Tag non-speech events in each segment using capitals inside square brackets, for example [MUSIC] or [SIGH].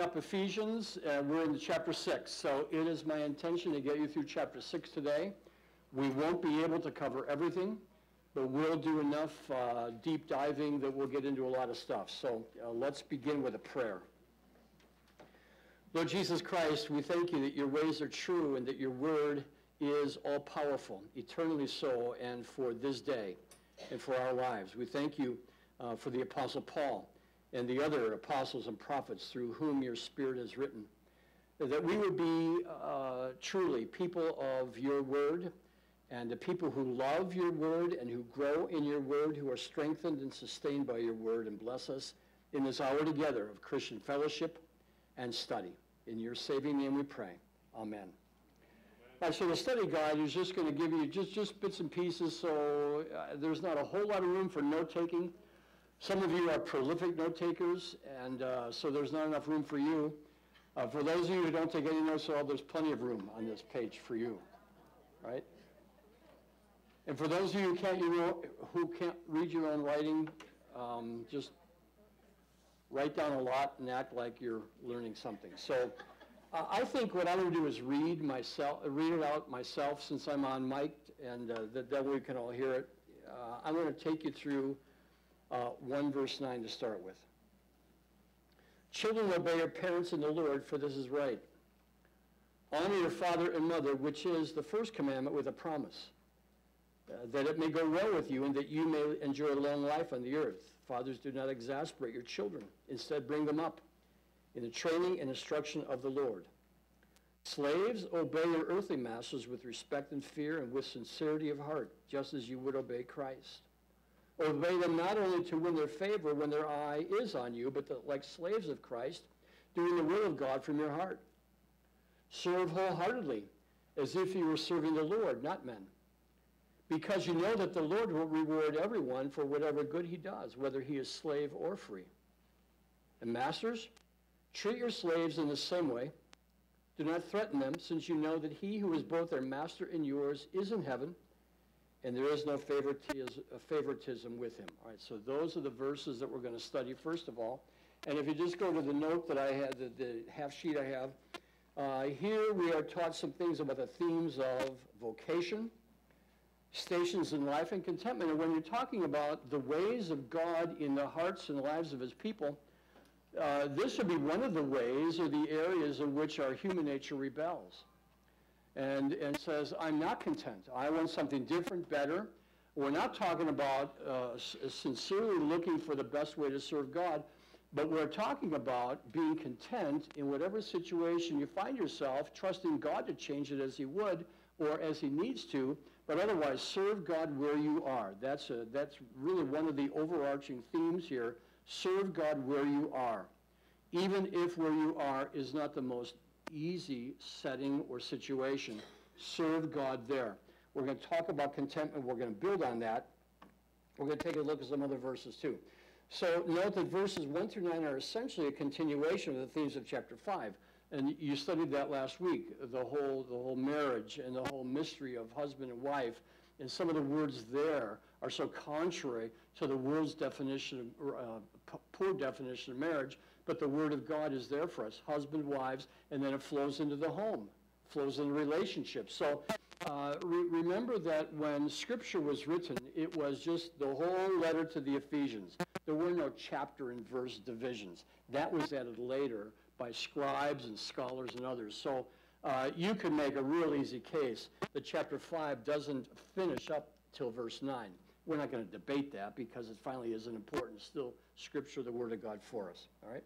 Up Ephesians, uh, we're in chapter 6, so it is my intention to get you through chapter 6 today. We won't be able to cover everything, but we'll do enough uh, deep diving that we'll get into a lot of stuff. So uh, let's begin with a prayer. Lord Jesus Christ, we thank you that your ways are true and that your word is all powerful, eternally so, and for this day and for our lives. We thank you uh, for the Apostle Paul and the other apostles and prophets through whom your Spirit has written, that we would be uh, truly people of your word and the people who love your word and who grow in your word, who are strengthened and sustained by your word, and bless us in this hour together of Christian fellowship and study. In your saving name we pray. Amen. All right, so the study guide is just going to give you just, just bits and pieces, so uh, there's not a whole lot of room for note-taking. Some of you are prolific note takers, and uh, so there's not enough room for you. Uh, for those of you who don't take any notes at all, there's plenty of room on this page for you, right? And for those of you who can't, you know, who can't read your own writing, um, just write down a lot and act like you're learning something. So uh, I think what I'm going to do is read myself, read it out myself since I'm on mic, and uh, that, that way we can all hear it. Uh, I'm going to take you through uh, 1 verse 9 to start with. Children, obey your parents in the Lord, for this is right. Honor your father and mother, which is the first commandment with a promise, uh, that it may go well with you and that you may enjoy a long life on the earth. Fathers, do not exasperate your children. Instead, bring them up in the training and instruction of the Lord. Slaves, obey your earthly masters with respect and fear and with sincerity of heart, just as you would obey Christ. Obey them not only to win their favor when their eye is on you, but like slaves of Christ, doing the will of God from your heart. Serve wholeheartedly, as if you were serving the Lord, not men. Because you know that the Lord will reward everyone for whatever good he does, whether he is slave or free. And masters, treat your slaves in the same way. Do not threaten them, since you know that he who is both their master and yours is in heaven and there is no favoritism with him. All right, so those are the verses that we're going to study first of all. And if you just go to the note that I had, the, the half sheet I have, uh, here we are taught some things about the themes of vocation, stations in life, and contentment. And when you're talking about the ways of God in the hearts and lives of his people, uh, this would be one of the ways or the areas in which our human nature rebels and, and says, I'm not content. I want something different, better. We're not talking about uh, sincerely looking for the best way to serve God, but we're talking about being content in whatever situation you find yourself, trusting God to change it as he would or as he needs to, but otherwise serve God where you are. That's, a, that's really one of the overarching themes here. Serve God where you are, even if where you are is not the most easy setting or situation. Serve God there. We're going to talk about contentment. We're going to build on that. We're going to take a look at some other verses too. So note that verses 1 through 9 are essentially a continuation of the themes of chapter 5. And you studied that last week, the whole, the whole marriage and the whole mystery of husband and wife. And some of the words there are so contrary to the world's definition, of, uh, poor definition of marriage but the Word of God is there for us, husband, wives, and then it flows into the home, flows into relationships. So uh, re- remember that when Scripture was written, it was just the whole letter to the Ephesians. There were no chapter and verse divisions. That was added later by scribes and scholars and others. So uh, you can make a real easy case that chapter 5 doesn't finish up till verse 9. We're not going to debate that because it finally is an important. Still, Scripture, the Word of God for us. All right?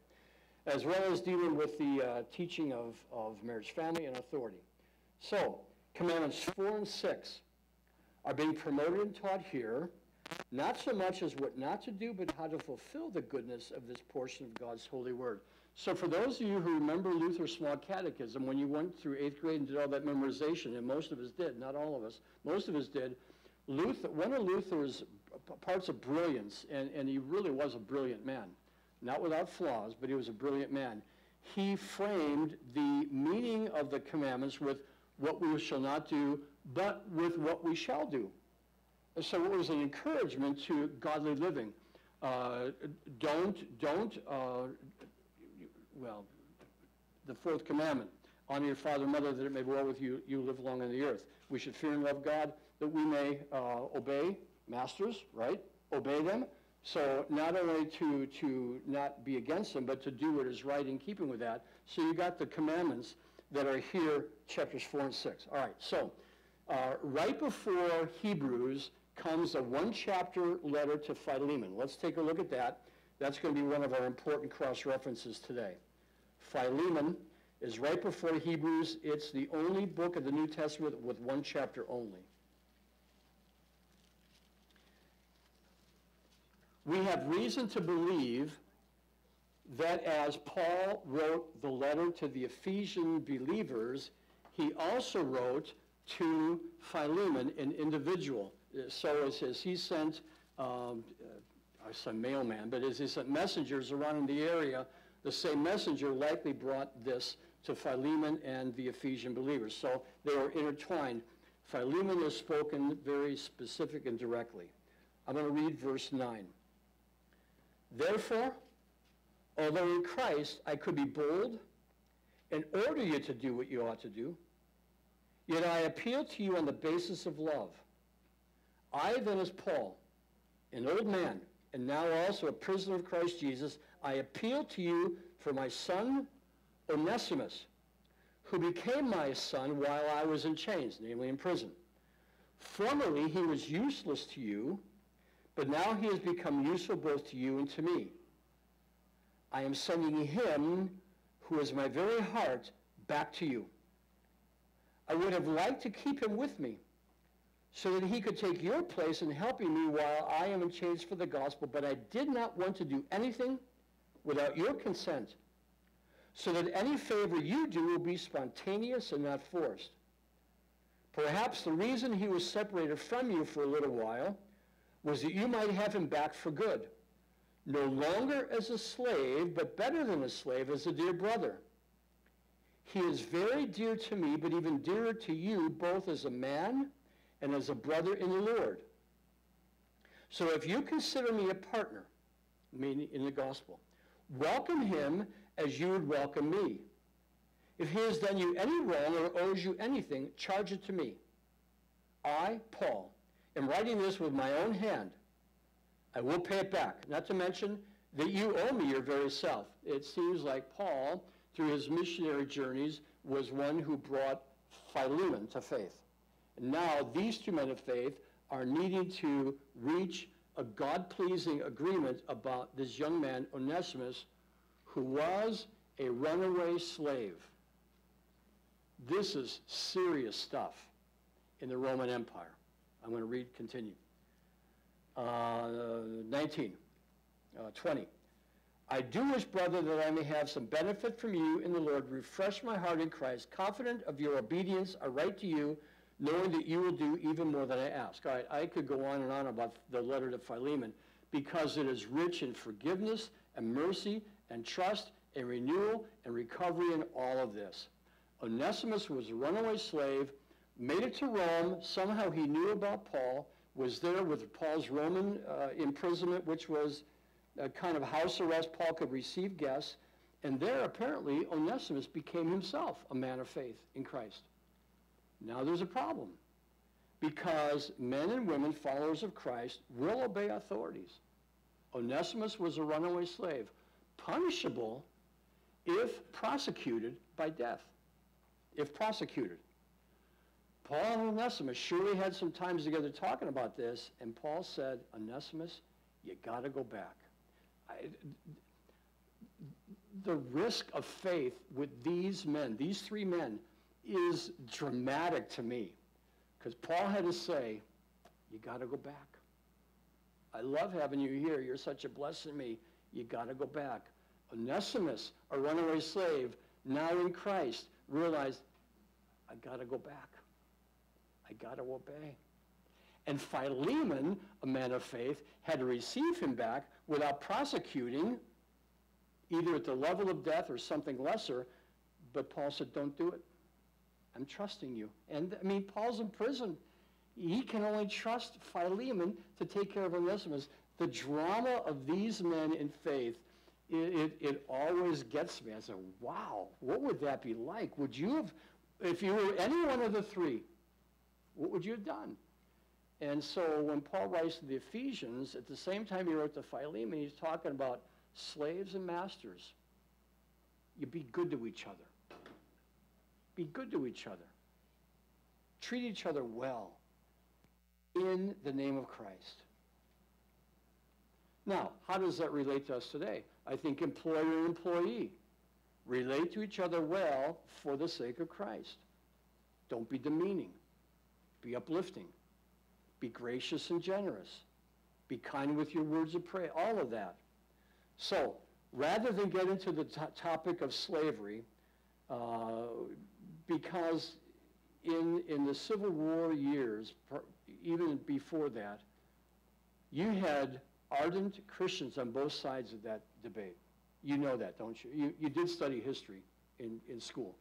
as well as dealing with the uh, teaching of, of marriage, family, and authority. So, commandments 4 and 6 are being promoted and taught here, not so much as what not to do, but how to fulfill the goodness of this portion of God's holy word. So for those of you who remember Luther's small catechism, when you went through eighth grade and did all that memorization, and most of us did, not all of us, most of us did, Luther, one of Luther's parts of brilliance, and, and he really was a brilliant man, not without flaws, but he was a brilliant man. He framed the meaning of the commandments with what we shall not do, but with what we shall do. So it was an encouragement to godly living. Uh, don't, don't, uh, well, the fourth commandment. Honor your father and mother that it may be well with you, you live long on the earth. We should fear and love God that we may uh, obey masters, right? Obey them. So not only to, to not be against them, but to do what is right in keeping with that. So you got the commandments that are here, chapters 4 and 6. All right, so uh, right before Hebrews comes a one-chapter letter to Philemon. Let's take a look at that. That's going to be one of our important cross-references today. Philemon is right before Hebrews. It's the only book of the New Testament with one chapter only. We have reason to believe that as Paul wrote the letter to the Ephesian believers, he also wrote to Philemon, an individual. So as, as he sent, um, I said mailman, but as he sent messengers around in the area, the same messenger likely brought this to Philemon and the Ephesian believers. So they are intertwined. Philemon is spoken very specific and directly. I'm going to read verse 9. Therefore, although in Christ I could be bold and order you to do what you ought to do, yet I appeal to you on the basis of love. I then as Paul, an old man, and now also a prisoner of Christ Jesus, I appeal to you for my son Onesimus, who became my son while I was in chains, namely in prison. Formerly he was useless to you, but now he has become useful both to you and to me. I am sending him, who is my very heart, back to you. I would have liked to keep him with me, so that he could take your place in helping me while I am in chains for the gospel, but I did not want to do anything without your consent, so that any favor you do will be spontaneous and not forced. Perhaps the reason he was separated from you for a little while was that you might have him back for good, no longer as a slave, but better than a slave, as a dear brother. He is very dear to me, but even dearer to you, both as a man and as a brother in the Lord. So if you consider me a partner, meaning in the gospel, welcome him as you would welcome me. If he has done you any wrong or owes you anything, charge it to me. I, Paul, am writing this with my own hand. I will pay it back. Not to mention that you owe me your very self. It seems like Paul, through his missionary journeys, was one who brought Philemon to faith. And now these two men of faith are needing to reach a God-pleasing agreement about this young man, Onesimus, who was a runaway slave. This is serious stuff in the Roman Empire. I'm going to read, continue. Uh, 19, uh, 20. I do wish, brother, that I may have some benefit from you in the Lord. Refresh my heart in Christ, confident of your obedience. I write to you, knowing that you will do even more than I ask. All right, I could go on and on about the letter to Philemon because it is rich in forgiveness and mercy and trust and renewal and recovery in all of this. Onesimus was a runaway slave, made it to Rome. Somehow he knew about Paul, was there with Paul's Roman uh, imprisonment, which was a kind of house arrest. Paul could receive guests. And there, apparently, Onesimus became himself a man of faith in Christ. Now there's a problem because men and women, followers of Christ, will obey authorities. Onesimus was a runaway slave, punishable if prosecuted by death. If prosecuted. Paul and Onesimus surely had some times together talking about this, and Paul said, Onesimus, you got to go back. I, the risk of faith with these men, these three men, is dramatic to me. Because Paul had to say, you got to go back. I love having you here. You're such a blessing to me. You got to go back. Onesimus, a runaway slave, now in Christ, realized, I got to go back. I got to obey. And Philemon, a man of faith, had to receive him back without prosecuting, either at the level of death or something lesser. But Paul said, don't do it. I'm trusting you. And I mean, Paul's in prison. He can only trust Philemon to take care of Onesimus. The drama of these men in faith it, it, it always gets me. I say, wow, what would that be like? Would you have, if you were any one of the three, what would you have done? And so when Paul writes to the Ephesians, at the same time he wrote to Philemon, he's talking about slaves and masters. You be good to each other. Be good to each other. Treat each other well in the name of Christ. Now, how does that relate to us today? I think employer and employee relate to each other well for the sake of Christ. Don't be demeaning. Be uplifting. Be gracious and generous. Be kind with your words of prayer. All of that. So, rather than get into the topic of slavery, uh, because in, in the Civil War years, even before that, you had ardent Christians on both sides of that debate. You know that, don't you? You, you did study history in, in school.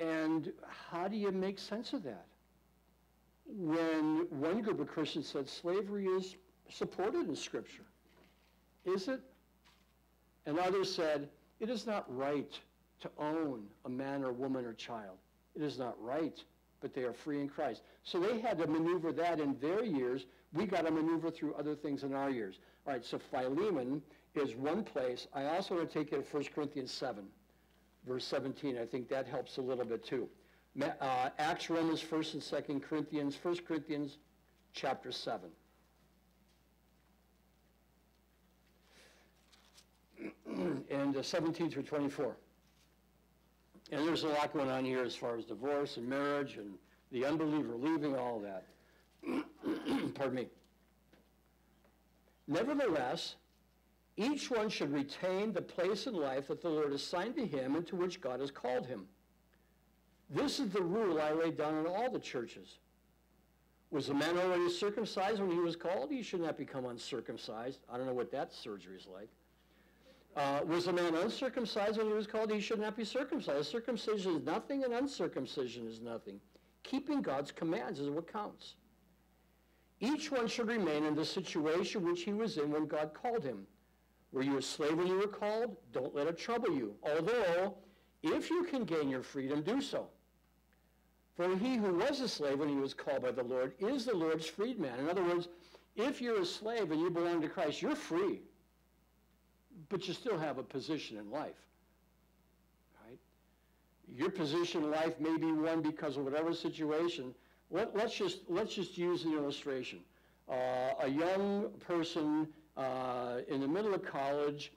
And how do you make sense of that? When one group of Christians said slavery is supported in Scripture. Is it? And others said, it is not right to own a man or woman or child. It is not right, but they are free in Christ. So they had to maneuver that in their years. We got to maneuver through other things in our years. All right, so Philemon is one place. I also want to take you to 1 Corinthians 7, verse 17. I think that helps a little bit too. Uh, Acts, Romans, 1st and 2nd Corinthians, 1 Corinthians chapter 7. [CLEARS THROAT] and uh, 17 through 24. And there's a lot going on here as far as divorce and marriage and the unbeliever leaving, all that. [CLEARS THROAT] Pardon me. Nevertheless, each one should retain the place in life that the Lord assigned to him and to which God has called him. This is the rule I laid down in all the churches. Was a man already circumcised when he was called? He should not become uncircumcised. I don't know what that surgery is like. Uh, was a man uncircumcised when he was called? He should not be circumcised. Circumcision is nothing and uncircumcision is nothing. Keeping God's commands is what counts. Each one should remain in the situation which he was in when God called him. Were you a slave when you were called? Don't let it trouble you. Although, if you can gain your freedom, do so. For he who was a slave when he was called by the Lord is the Lord's freedman. In other words, if you're a slave and you belong to Christ, you're free but you still have a position in life. Right? Your position in life may be one because of whatever situation. Let, us just, let's just use an illustration. Uh, a young person uh, in the middle of college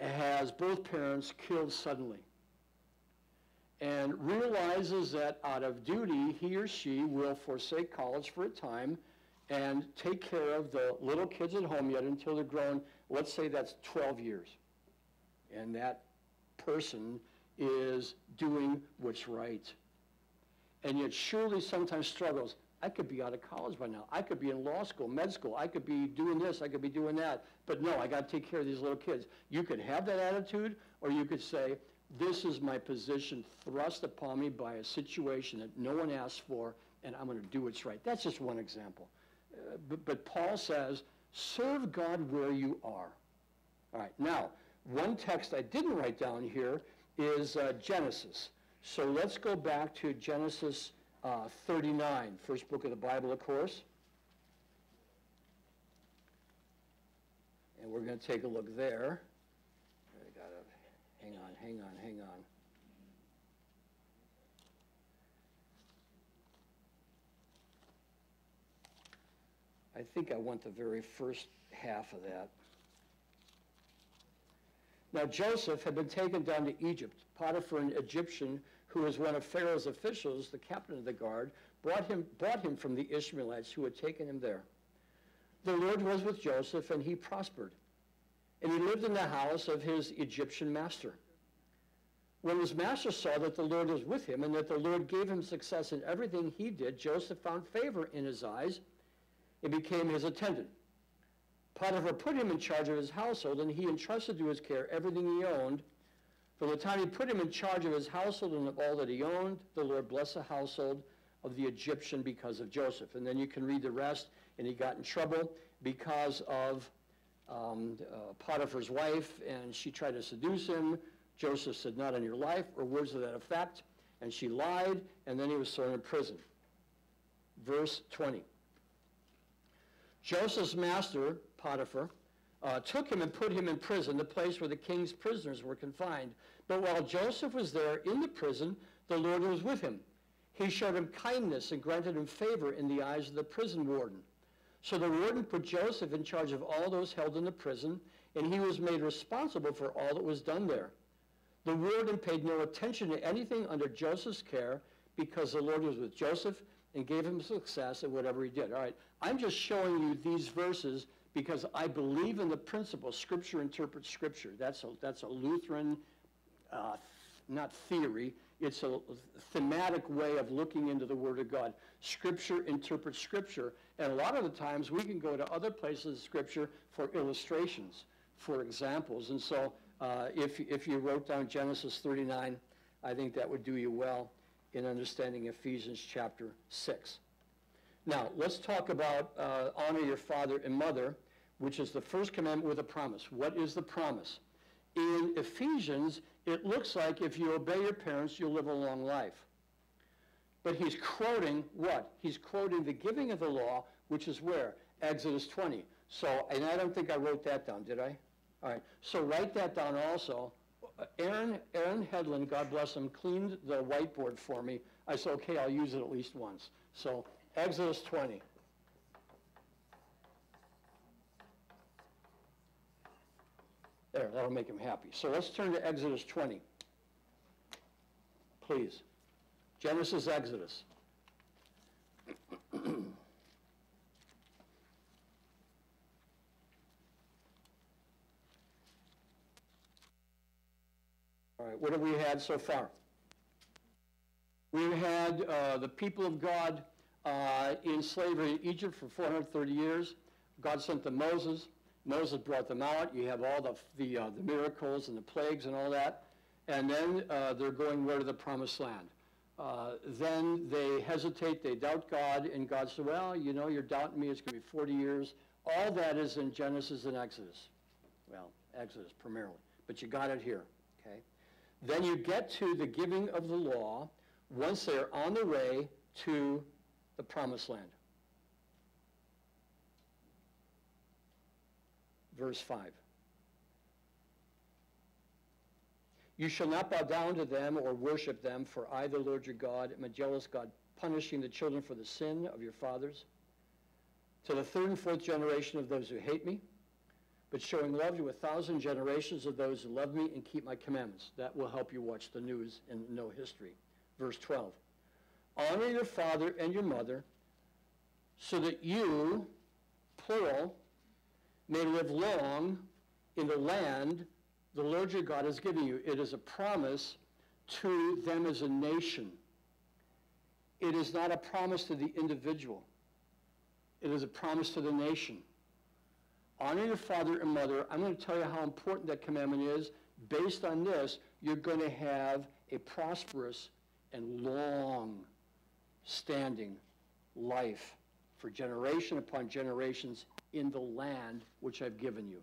has both parents killed suddenly and realizes that out of duty, he or she will forsake college for a time and take care of the little kids at home yet until they're grown let's say that's 12 years, and that person is doing what's right. And yet surely sometimes struggles. I could be out of college by now. I could be in law school, med school. I could be doing this. I could be doing that. But no, I got to take care of these little kids. You could have that attitude, or you could say, this is my position thrust upon me by a situation that no one asked for, and I'm going to do what's right. That's just one example. Uh, but, but Paul says, Serve God where you are. All right, now, one text I didn't write down here is uh, Genesis. So let's go back to Genesis uh, 39, first book of the Bible, of course. And we're going to take a look there. I got to hang on, hang on, hang on. I think I want the very first half of that. Now Joseph had been taken down to Egypt. Potiphar, an Egyptian who was one of Pharaoh's officials, the captain of the guard, brought him, brought him from the Ishmaelites who had taken him there. The Lord was with Joseph, and he prospered. And he lived in the house of his Egyptian master. When his master saw that the Lord was with him and that the Lord gave him success in everything he did, Joseph found favor in his eyes and became his attendant. Potiphar put him in charge of his household, and he entrusted to his care everything he owned. From the time he put him in charge of his household and of all that he owned, the Lord blessed the household of the Egyptian because of Joseph. And then you can read the rest, and he got in trouble because of um, uh, Potiphar's wife, and she tried to seduce him. Joseph said, not on your life, or words to that effect. And she lied, and then he was thrown in prison. Verse 20. Joseph's master, Potiphar, uh, took him and put him in prison, the place where the king's prisoners were confined. But while Joseph was there in the prison, the Lord was with him. He showed him kindness and granted him favor in the eyes of the prison warden. So the warden put Joseph in charge of all those held in the prison, and he was made responsible for all that was done there. The warden paid no attention to anything under Joseph's care because the Lord was with Joseph and gave him success at whatever he did. All right, I'm just showing you these verses because I believe in the principle, Scripture interprets Scripture. That's a, that's a Lutheran, uh, not theory, it's a thematic way of looking into the Word of God. Scripture interprets Scripture, and a lot of the times we can go to other places in Scripture for illustrations, for examples. And so uh, if, if you wrote down Genesis 39, I think that would do you well in understanding Ephesians chapter 6. Now, let's talk about uh, honor your father and mother, which is the first commandment with a promise. What is the promise? In Ephesians, it looks like if you obey your parents, you'll live a long life. But he's quoting what? He's quoting the giving of the law, which is where? Exodus 20. So, and I don't think I wrote that down, did I? All right. So write that down also. Aaron, Aaron Headland, God bless him, cleaned the whiteboard for me. I said, okay, I'll use it at least once. So Exodus 20. There, that'll make him happy. So let's turn to Exodus 20. Please. Genesis, Exodus. [CLEARS THROAT] All right, what have we had so far? We've had uh, the people of God uh, in slavery in Egypt for 430 years. God sent them Moses. Moses brought them out. You have all the, the, uh, the miracles and the plagues and all that. And then uh, they're going where to the promised land. Uh, then they hesitate, they doubt God, and God said, well, you know, you're doubting me, it's going to be 40 years. All that is in Genesis and Exodus. Well, Exodus primarily, but you got it here, okay? Then you get to the giving of the law once they're on the way to the promised land. Verse 5. You shall not bow down to them or worship them, for I, the Lord your God, am a jealous God, punishing the children for the sin of your fathers, to the third and fourth generation of those who hate me, but showing love to a thousand generations of those who love me and keep my commandments. That will help you watch the news and know history. Verse 12. Honor your father and your mother, so that you, plural, may live long in the land the Lord your God has given you. It is a promise to them as a nation. It is not a promise to the individual. It is a promise to the nation. Honor your father and mother. I'm going to tell you how important that commandment is. Based on this, you're going to have a prosperous and long standing life for generation upon generations in the land which I've given you.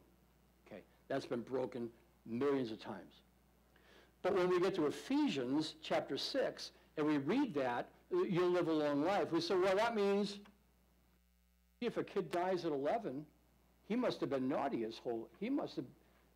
Okay, that's been broken millions of times. But when we get to Ephesians chapter 6 and we read that, you'll live a long life. We say, well, that means if a kid dies at 11, he must have been naughty his whole, he must have,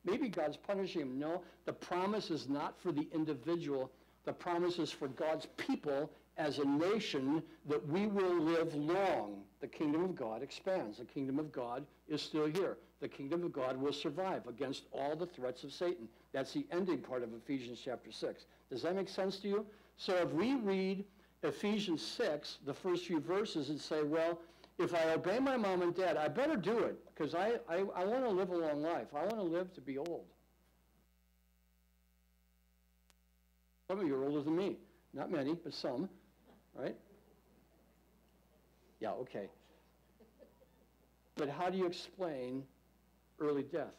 maybe God's punishing him. No, the promise is not for the individual. The promise is for God's people as a nation that we will live long. The kingdom of God expands. The kingdom of God is still here. The kingdom of God will survive against all the threats of Satan. That's the ending part of Ephesians chapter 6. Does that make sense to you? So if we read Ephesians 6, the first few verses, and say, well, if I obey my mom and dad, I better do it because I, I, I want to live a long life. I want to live to be old. Some of you are older than me. Not many, but some right? Yeah, okay. But how do you explain early death?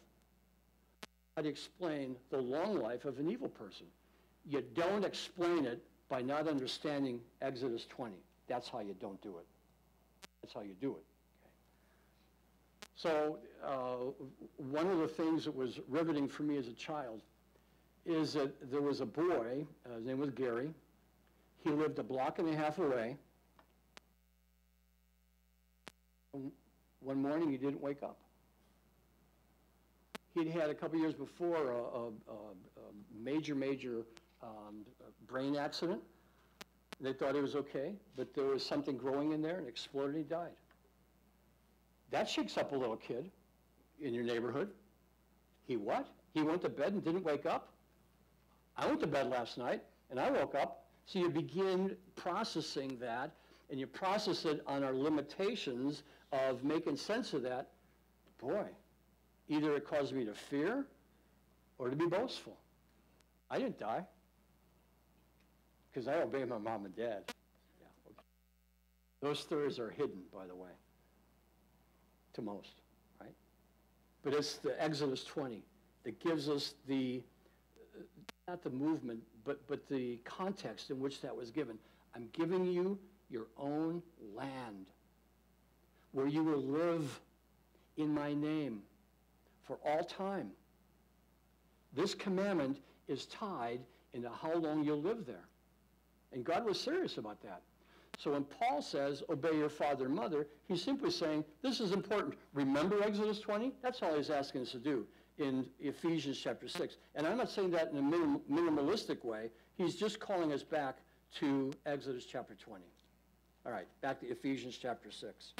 How do you explain the long life of an evil person? You don't explain it by not understanding Exodus 20. That's how you don't do it. That's how you do it. Okay. So uh, one of the things that was riveting for me as a child is that there was a boy, uh, his name was Gary. He lived a block and a half away. One morning, he didn't wake up. He'd had a couple years before a, a, a, a major, major um, brain accident. They thought he was okay, but there was something growing in there and exploded and he died. That shakes up a little kid in your neighborhood. He what? He went to bed and didn't wake up? I went to bed last night and I woke up. So you begin processing that and you process it on our limitations of making sense of that. Boy, either it caused me to fear or to be boastful. I didn't die because I obey my mom and dad. Yeah, okay. Those stories are hidden, by the way, to most, right? But it's the Exodus 20 that gives us the, not the movement, but, but the context in which that was given. I'm giving you your own land where you will live in my name for all time. This commandment is tied into how long you'll live there. And God was serious about that. So when Paul says, obey your father and mother, he's simply saying, this is important. Remember Exodus 20? That's all he's asking us to do in Ephesians chapter 6. And I'm not saying that in a minim- minimalistic way. He's just calling us back to Exodus chapter 20. All right, back to Ephesians chapter 6.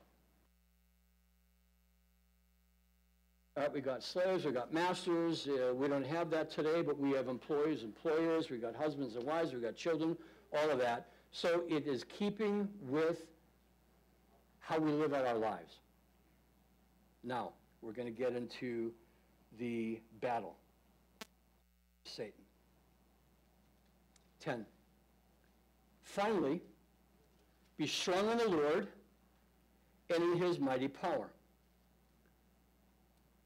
All right, we got slaves, we got masters. Uh, we don't have that today, but we have employees, employers. We got husbands and wives. We got children all of that. So it is keeping with how we live out our lives. Now, we're going to get into the battle. Satan. 10. Finally, be strong in the Lord and in his mighty power.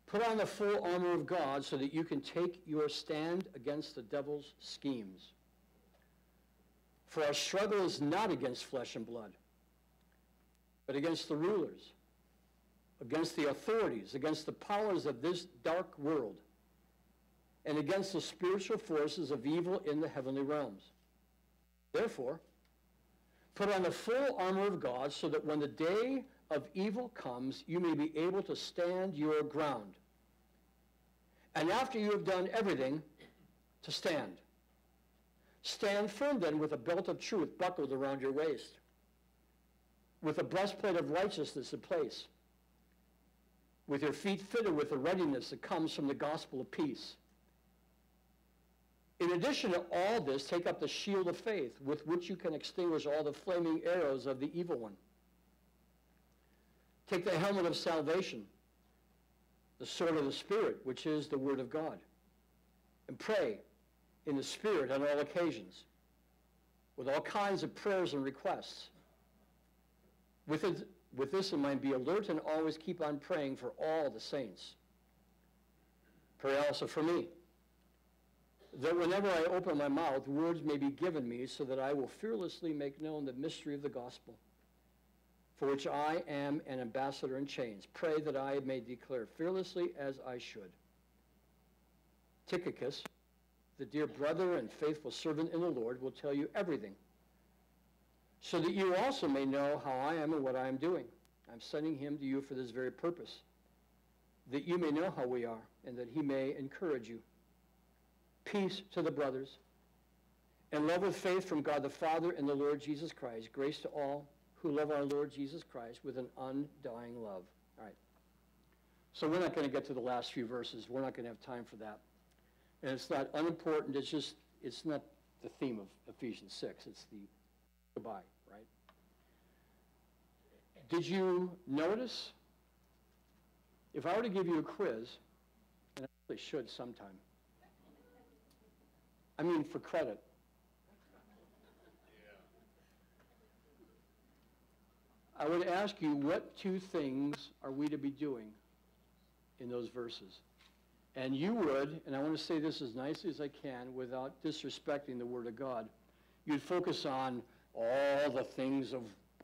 Put on the full armor of God so that you can take your stand against the devil's schemes. For our struggle is not against flesh and blood, but against the rulers, against the authorities, against the powers of this dark world, and against the spiritual forces of evil in the heavenly realms. Therefore, put on the full armor of God so that when the day of evil comes, you may be able to stand your ground. And after you have done everything, to stand. Stand firm then with a belt of truth buckled around your waist, with a breastplate of righteousness in place, with your feet fitted with the readiness that comes from the gospel of peace. In addition to all this, take up the shield of faith with which you can extinguish all the flaming arrows of the evil one. Take the helmet of salvation, the sword of the Spirit, which is the word of God, and pray in the Spirit on all occasions, with all kinds of prayers and requests. With, it, with this in mind, be alert and always keep on praying for all the saints. Pray also for me, that whenever I open my mouth, words may be given me so that I will fearlessly make known the mystery of the gospel, for which I am an ambassador in chains. Pray that I may declare fearlessly as I should. Tychicus, the dear brother and faithful servant in the Lord, will tell you everything, so that you also may know how I am and what I am doing. I'm sending him to you for this very purpose, that you may know how we are, and that he may encourage you. Peace to the brothers, and love with faith from God the Father and the Lord Jesus Christ. Grace to all who love our Lord Jesus Christ with an undying love. All right. So we're not going to get to the last few verses. We're not going to have time for that. And it's not unimportant, it's just, it's not the theme of Ephesians 6, it's the goodbye, right? Did you notice? If I were to give you a quiz, and I really should sometime, I mean for credit. I would ask you, what two things are we to be doing in those verses? And you would, and I want to say this as nicely as I can without disrespecting the Word of God, you'd focus on all the things of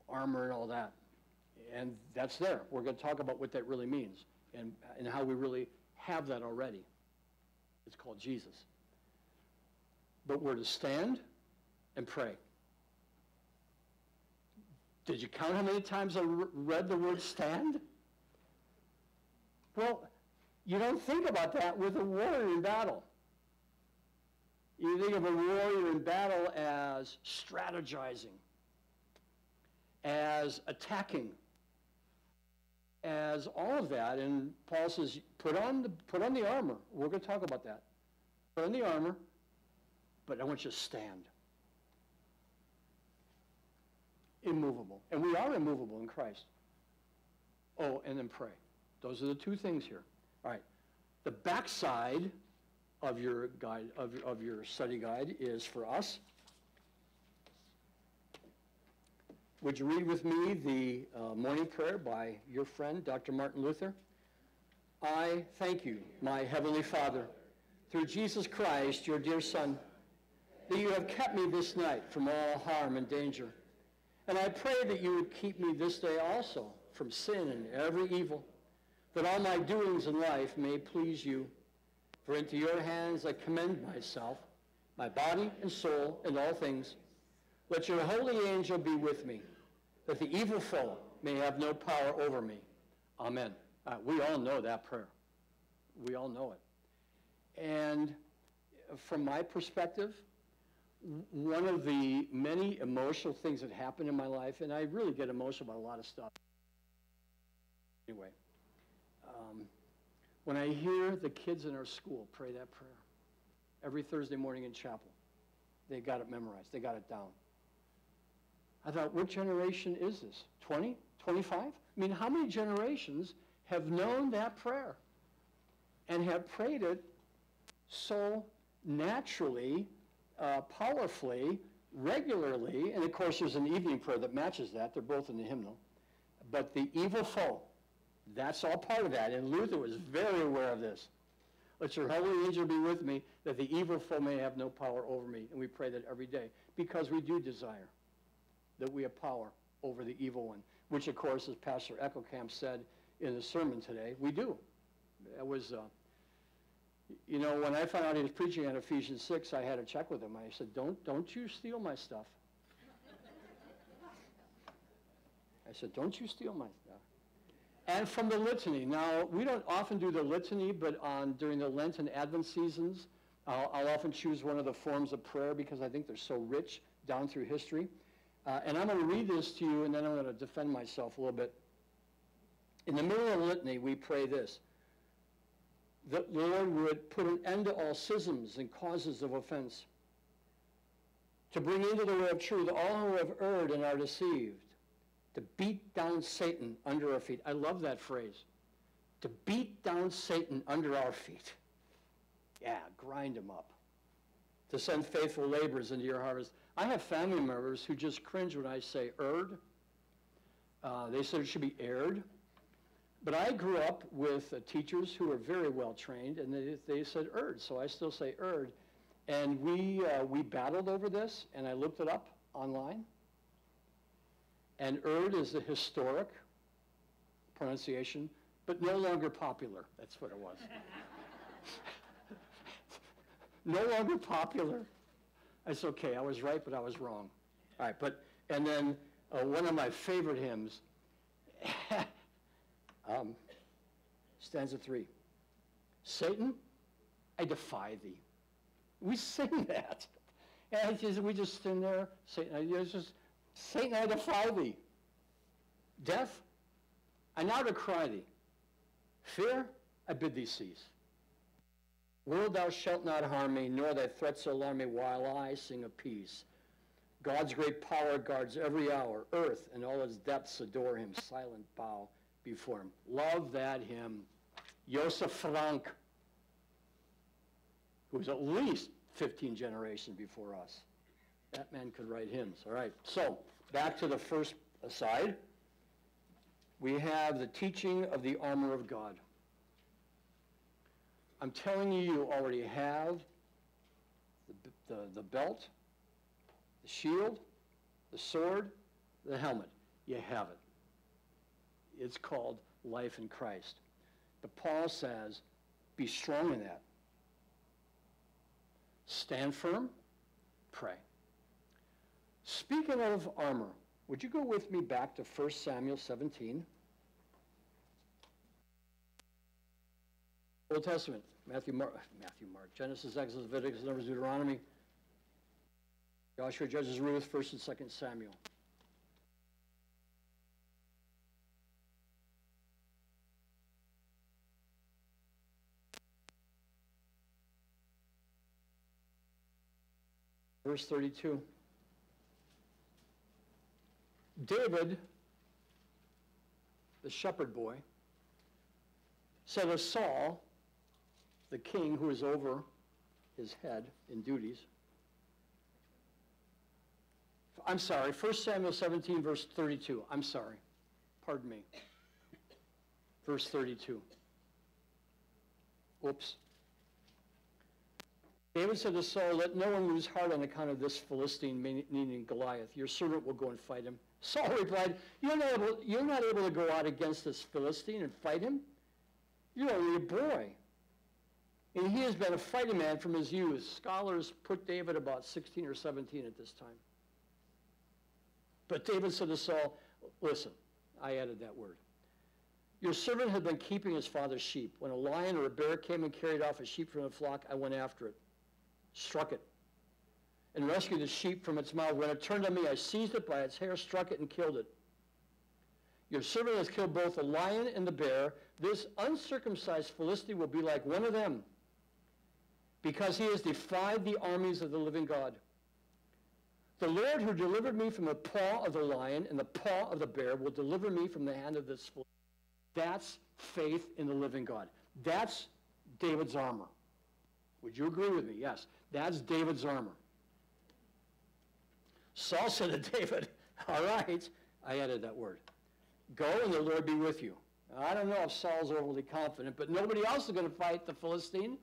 armor and all that. And that's there. We're going to talk about what that really means. and, and how we really have that already. It's called Jesus. But we're to stand and pray. Did you count how many times I read the word stand? Well, you don't think about that with a warrior in battle. You think of a warrior in battle as strategizing, as attacking, as all of that. And Paul says, put on the, put on the armor. We're going to talk about that. Put on the armor, but I want you to stand. Immovable. And we are immovable in Christ. Oh, and then pray. Those are the two things here. All right. The backside of your guide, of, of your study guide is for us. Would you read with me the uh, morning prayer by your friend, Dr. Martin Luther? I thank you, my heavenly Father, through Jesus Christ, your dear Son, that you have kept me this night from all harm and danger. And I pray that you would keep me this day also from sin and every evil, that all my doings in life may please you. For into your hands I commend myself, my body and soul, and all things. Let your holy angel be with me, that the evil foe may have no power over me. Amen. Uh, we all know that prayer. We all know it. And from my perspective, one of the many emotional things that happen in my life, and I really get emotional about a lot of stuff. Anyway, um, when I hear the kids in our school pray that prayer every Thursday morning in chapel, they got it memorized, they got it down. I thought, what generation is this? 20? 25? I mean, how many generations have known that prayer and have prayed it so naturally, uh, powerfully, regularly? And of course, there's an evening prayer that matches that. They're both in the hymnal. But the evil foe, that's all part of that. And Luther was very aware of this. Let your holy angel be with me, that the evil foe may have no power over me. And we pray that every day because we do desire that we have power over the evil one, which, of course, as Pastor Eckelkamp said in the sermon today, we do. It was, uh, you know, when I found out he was preaching on Ephesians 6, I had a check with him. I said, don't, don't you steal my stuff. I said, don't you steal my stuff. And from the litany. Now, we don't often do the litany, but on during the Lent and Advent seasons, I'll, I'll often choose one of the forms of prayer because I think they're so rich down through history. Uh, and I'm going to read this to you, and then I'm going to defend myself a little bit. In the middle of the litany, we pray this. That the Lord would put an end to all schisms and causes of offense, to bring into the way of truth all who have erred and are deceived, to beat down Satan under our feet. I love that phrase. To beat down Satan under our feet. Yeah, grind him up. To send faithful laborers into your harvest. I have family members who just cringe when I say erred. Uh, they said it should be aired. But I grew up with uh, teachers who were very well trained, and they, they said erred, so I still say erred. And we, uh, we battled over this, and I looked it up online. And erred is the historic pronunciation, but no longer popular. That's what it was. [LAUGHS] no longer popular. It's okay, I was right, but I was wrong. All right, but, and then uh, one of my favorite hymns, [LAUGHS] um, stanza three. Satan, I defy thee. We sing [LAUGHS] that. And we just stand there, Satan, it's just, Satan, I defy thee. Death, I now decry thee. Fear, I bid thee cease. World, thou shalt not harm me, nor thy threats alarm me, while I sing of peace. God's great power guards every hour. Earth and all its depths adore him. Silent bow before him. Love that hymn. Joseph Frank, who was at least 15 generations before us. That man could write hymns. All right, so back to the first aside. We have the teaching of the armor of God. I'm telling you, you already have the, the, the belt, the shield, the sword, the helmet. You have it. It's called life in Christ. But Paul says, be strong in that. Stand firm, pray. Speaking of armor, would you go with me back to 1 Samuel 17? Old Testament, Matthew, Mark, Matthew, Mark, Genesis, Exodus, Leviticus, Numbers, Deuteronomy, Joshua, Judges, Ruth, 1st and 2nd Samuel. Verse 32. David, the shepherd boy, said of Saul, the king who is over his head in duties. I'm sorry, 1 Samuel 17, verse 32. I'm sorry. Pardon me. Verse 32. Oops. David said to Saul, Let no one lose heart on account of this Philistine, meaning Goliath. Your servant will go and fight him. Saul replied, you're not, able, you're not able to go out against this Philistine and fight him. You're only a boy. And he has been a fighting man from his youth. Scholars put David about 16 or 17 at this time. But David said to Saul, Listen, I added that word. Your servant had been keeping his father's sheep. When a lion or a bear came and carried off a sheep from the flock, I went after it, struck it, and rescued the sheep from its mouth. When it turned on me, I seized it by its hair, struck it, and killed it. Your servant has killed both the lion and the bear. This uncircumcised Philistine will be like one of them, because he has defied the armies of the living God. The Lord who delivered me from the paw of the lion and the paw of the bear will deliver me from the hand of this Philistine. That's faith in the living God. That's David's armor. Would you agree with me? Yes. That's David's armor. Saul said to David, [LAUGHS] all right, I added that word. Go and the Lord be with you. I don't know if Saul's overly confident, but nobody else is going to fight the Philistine.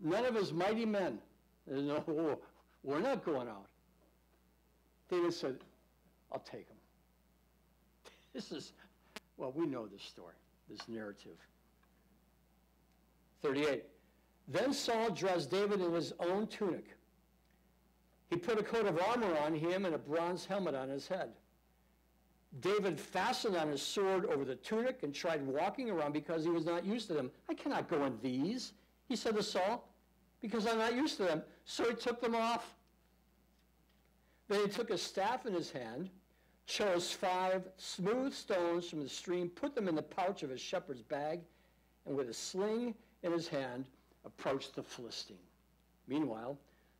None of his mighty men. No, [LAUGHS] we're not going out. David said, I'll take him. [LAUGHS] This is, well, we know this story, this narrative. 38. Then Saul dressed David in his own tunic he put a coat of armor on him and a bronze helmet on his head. David fastened on his sword over the tunic and tried walking around because he was not used to them. I cannot go in these, he said to Saul, because I'm not used to them. So he took them off. Then he took a staff in his hand, chose five smooth stones from the stream, put them in the pouch of his shepherd's bag, and with a sling in his hand, approached the Philistine. Meanwhile,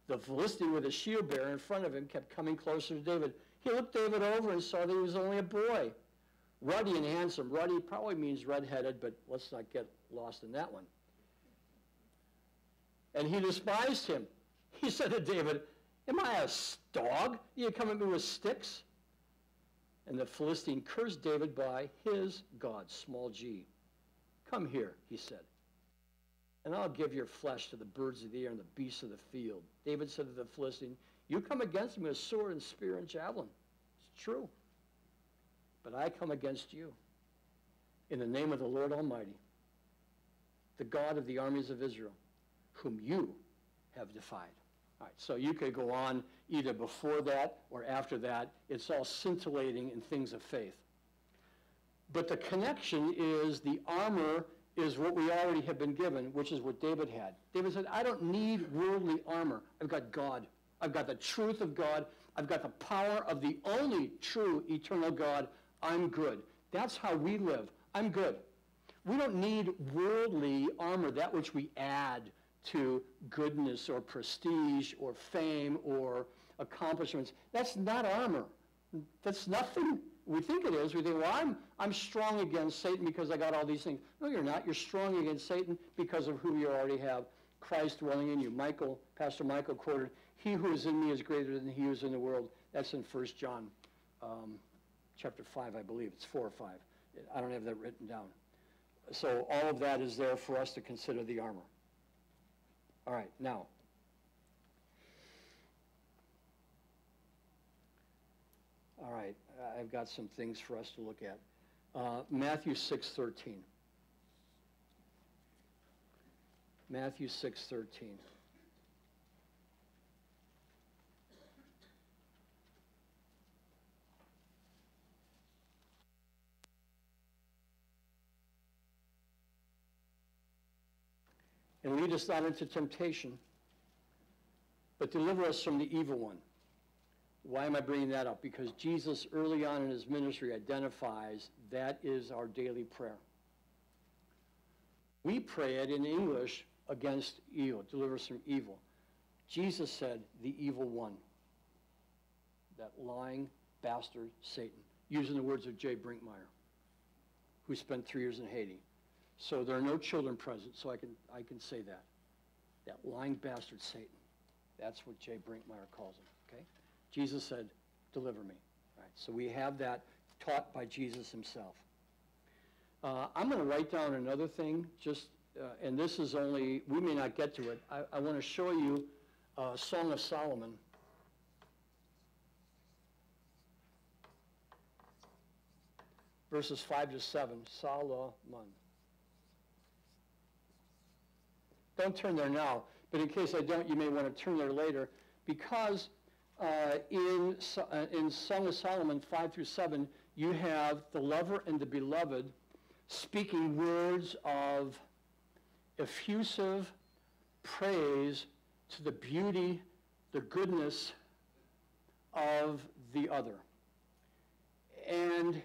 the Philistine with a shield bearer in front of him kept coming closer to David. He looked David over and saw that he was only a boy. Ruddy and handsome. Ruddy probably means red-headed, but let's not get lost in that one. And he despised him. He [LAUGHS] said to David, Am I a dog? You come at me with sticks? And the Philistine cursed David by his God, small g. Come here, he said and I'll give your flesh to the birds of the air and the beasts of the field. David said to the Philistine, You come against me with sword and spear and javelin. It's true. But I come against you in the name of the Lord Almighty, the God of the armies of Israel, whom you have defied. All right, so you could go on either before that or after that. It's all scintillating in things of faith. But the connection is the armor is what we already have been given, which is what David had. David said, I don't need worldly armor. I've got God. I've got the truth of God. I've got the power of the only true eternal God. I'm good. That's how we live. I'm good. We don't need worldly armor, that which we add to goodness or prestige or fame or accomplishments. That's not armor. That's nothing we think it is. We think, well, I'm, I'm strong against Satan because I got all these things. No, you're not. You're strong against Satan because of who you already have, Christ dwelling in you. Michael, Pastor Michael quoted, he who is in me is greater than he who is in the world. That's in 1 John um, chapter 5, I believe. It's 4 or 5. I don't have that written down. So all of that is there for us to consider the armor. All right, now. All right, I've got some things for us to look at. Uh, Matthew 6:13. Matthew 6:13. And lead us not into temptation, but deliver us from the evil one. Why am I bringing that up? Because Jesus, early on in his ministry, identifies that is our daily prayer. We pray it in English against evil, deliver us from evil. Jesus said, the evil one. That lying bastard, Satan. Using the words of Jay Brinkmeyer, who spent three years in Haiti. So there are no children present, so I can, I can say that. That lying bastard, Satan. That's what Jay Brinkmeyer calls him, okay? Jesus said, deliver me. Right, so we have that taught by Jesus himself. Uh, I'm going to write down another thing, just, uh, and this is only, we may not get to it. I, I want to show you uh, Song of Solomon. Verses 5 to 7, Solomon. Don't turn there now, but in case I don't, you may want to turn there later, because uh, in, uh, in Song of Solomon 5 through 7, you have the lover and the beloved speaking words of effusive praise to the beauty, the goodness of the other. And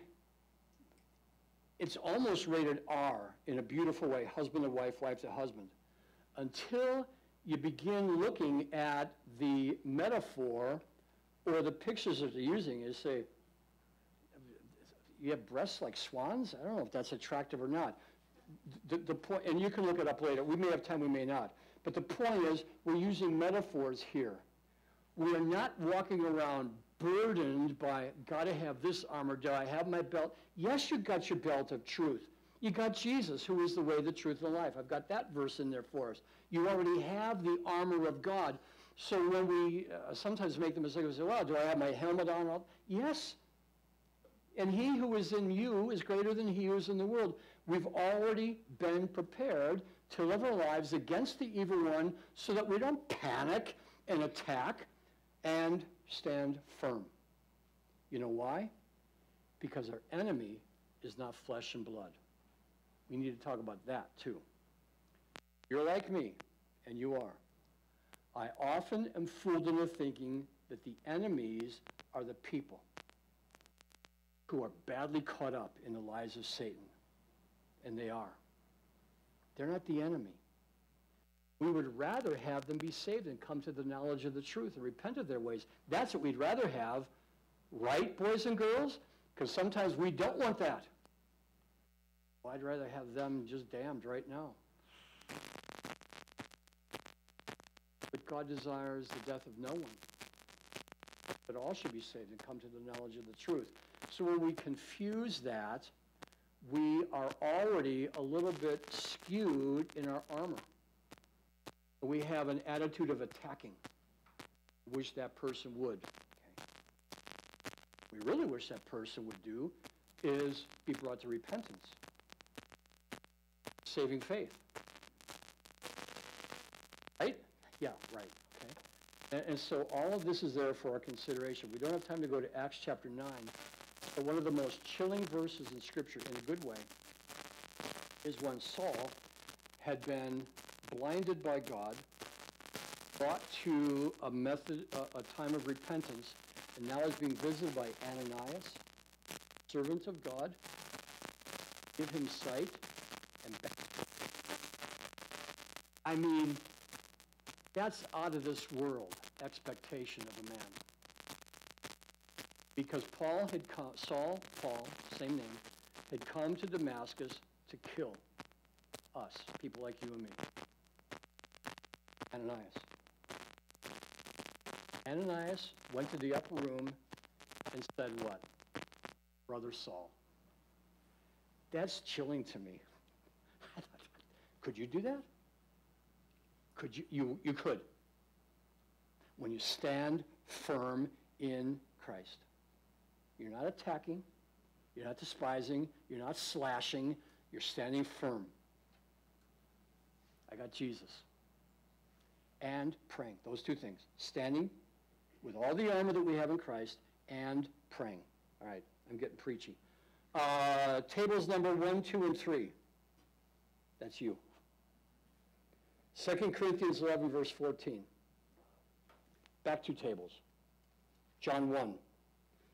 it's almost rated R in a beautiful way, husband and wife, wife to husband, until you begin looking at the metaphor or the pictures that they're using is say, you have breasts like swans? I don't know if that's attractive or not. The, the point, and you can look it up later. We may have time, we may not. But the point is, we're using metaphors here. We are not walking around burdened by, gotta have this armor, do I have my belt? Yes, you got your belt of truth. You got Jesus, who is the way, the truth, and the life. I've got that verse in there for us. You already have the armor of God. So when we uh, sometimes make the mistake of saying, well, do I have my helmet on? Yes. And he who is in you is greater than he who is in the world. We've already been prepared to live our lives against the evil one so that we don't panic and attack and stand firm. You know why? Because our enemy is not flesh and blood. We need to talk about that too. You're like me, and you are. I often am fooled into thinking that the enemies are the people who are badly caught up in the lies of Satan. And they are. They're not the enemy. We would rather have them be saved and come to the knowledge of the truth and repent of their ways. That's what we'd rather have, right, boys and girls? Because sometimes we don't want that. Well, I'd rather have them just damned right now. But God desires the death of no one. But all should be saved and come to the knowledge of the truth. So when we confuse that, we are already a little bit skewed in our armor. We have an attitude of attacking. Wish that person would. Okay. We really wish that person would do is be brought to repentance. Saving faith. Right? Yeah, right. Okay. And, and so all of this is there for our consideration. We don't have time to go to Acts chapter 9, but one of the most chilling verses in Scripture, in a good way, is when Saul had been blinded by God, brought to a method, a, a time of repentance, and now is being visited by Ananias, servant of God, give him sight and back. I mean, that's out of this world expectation of a man. Because Paul had come, Saul, Paul, same name, had come to Damascus to kill us, people like you and me. Ananias. Ananias went to the upper room and said what? Brother Saul. That's chilling to me. [LAUGHS] could you do that? Could you, you? You could. When you stand firm in Christ. You're not attacking. You're not despising. You're not slashing. You're standing firm. I got Jesus. And praying, those two things. Standing with all the armor that we have in Christ and praying. All right, I'm getting preachy. Uh, tables number one, two, and three. That's you. 2 Corinthians 11, verse 14. Back two tables. John 1.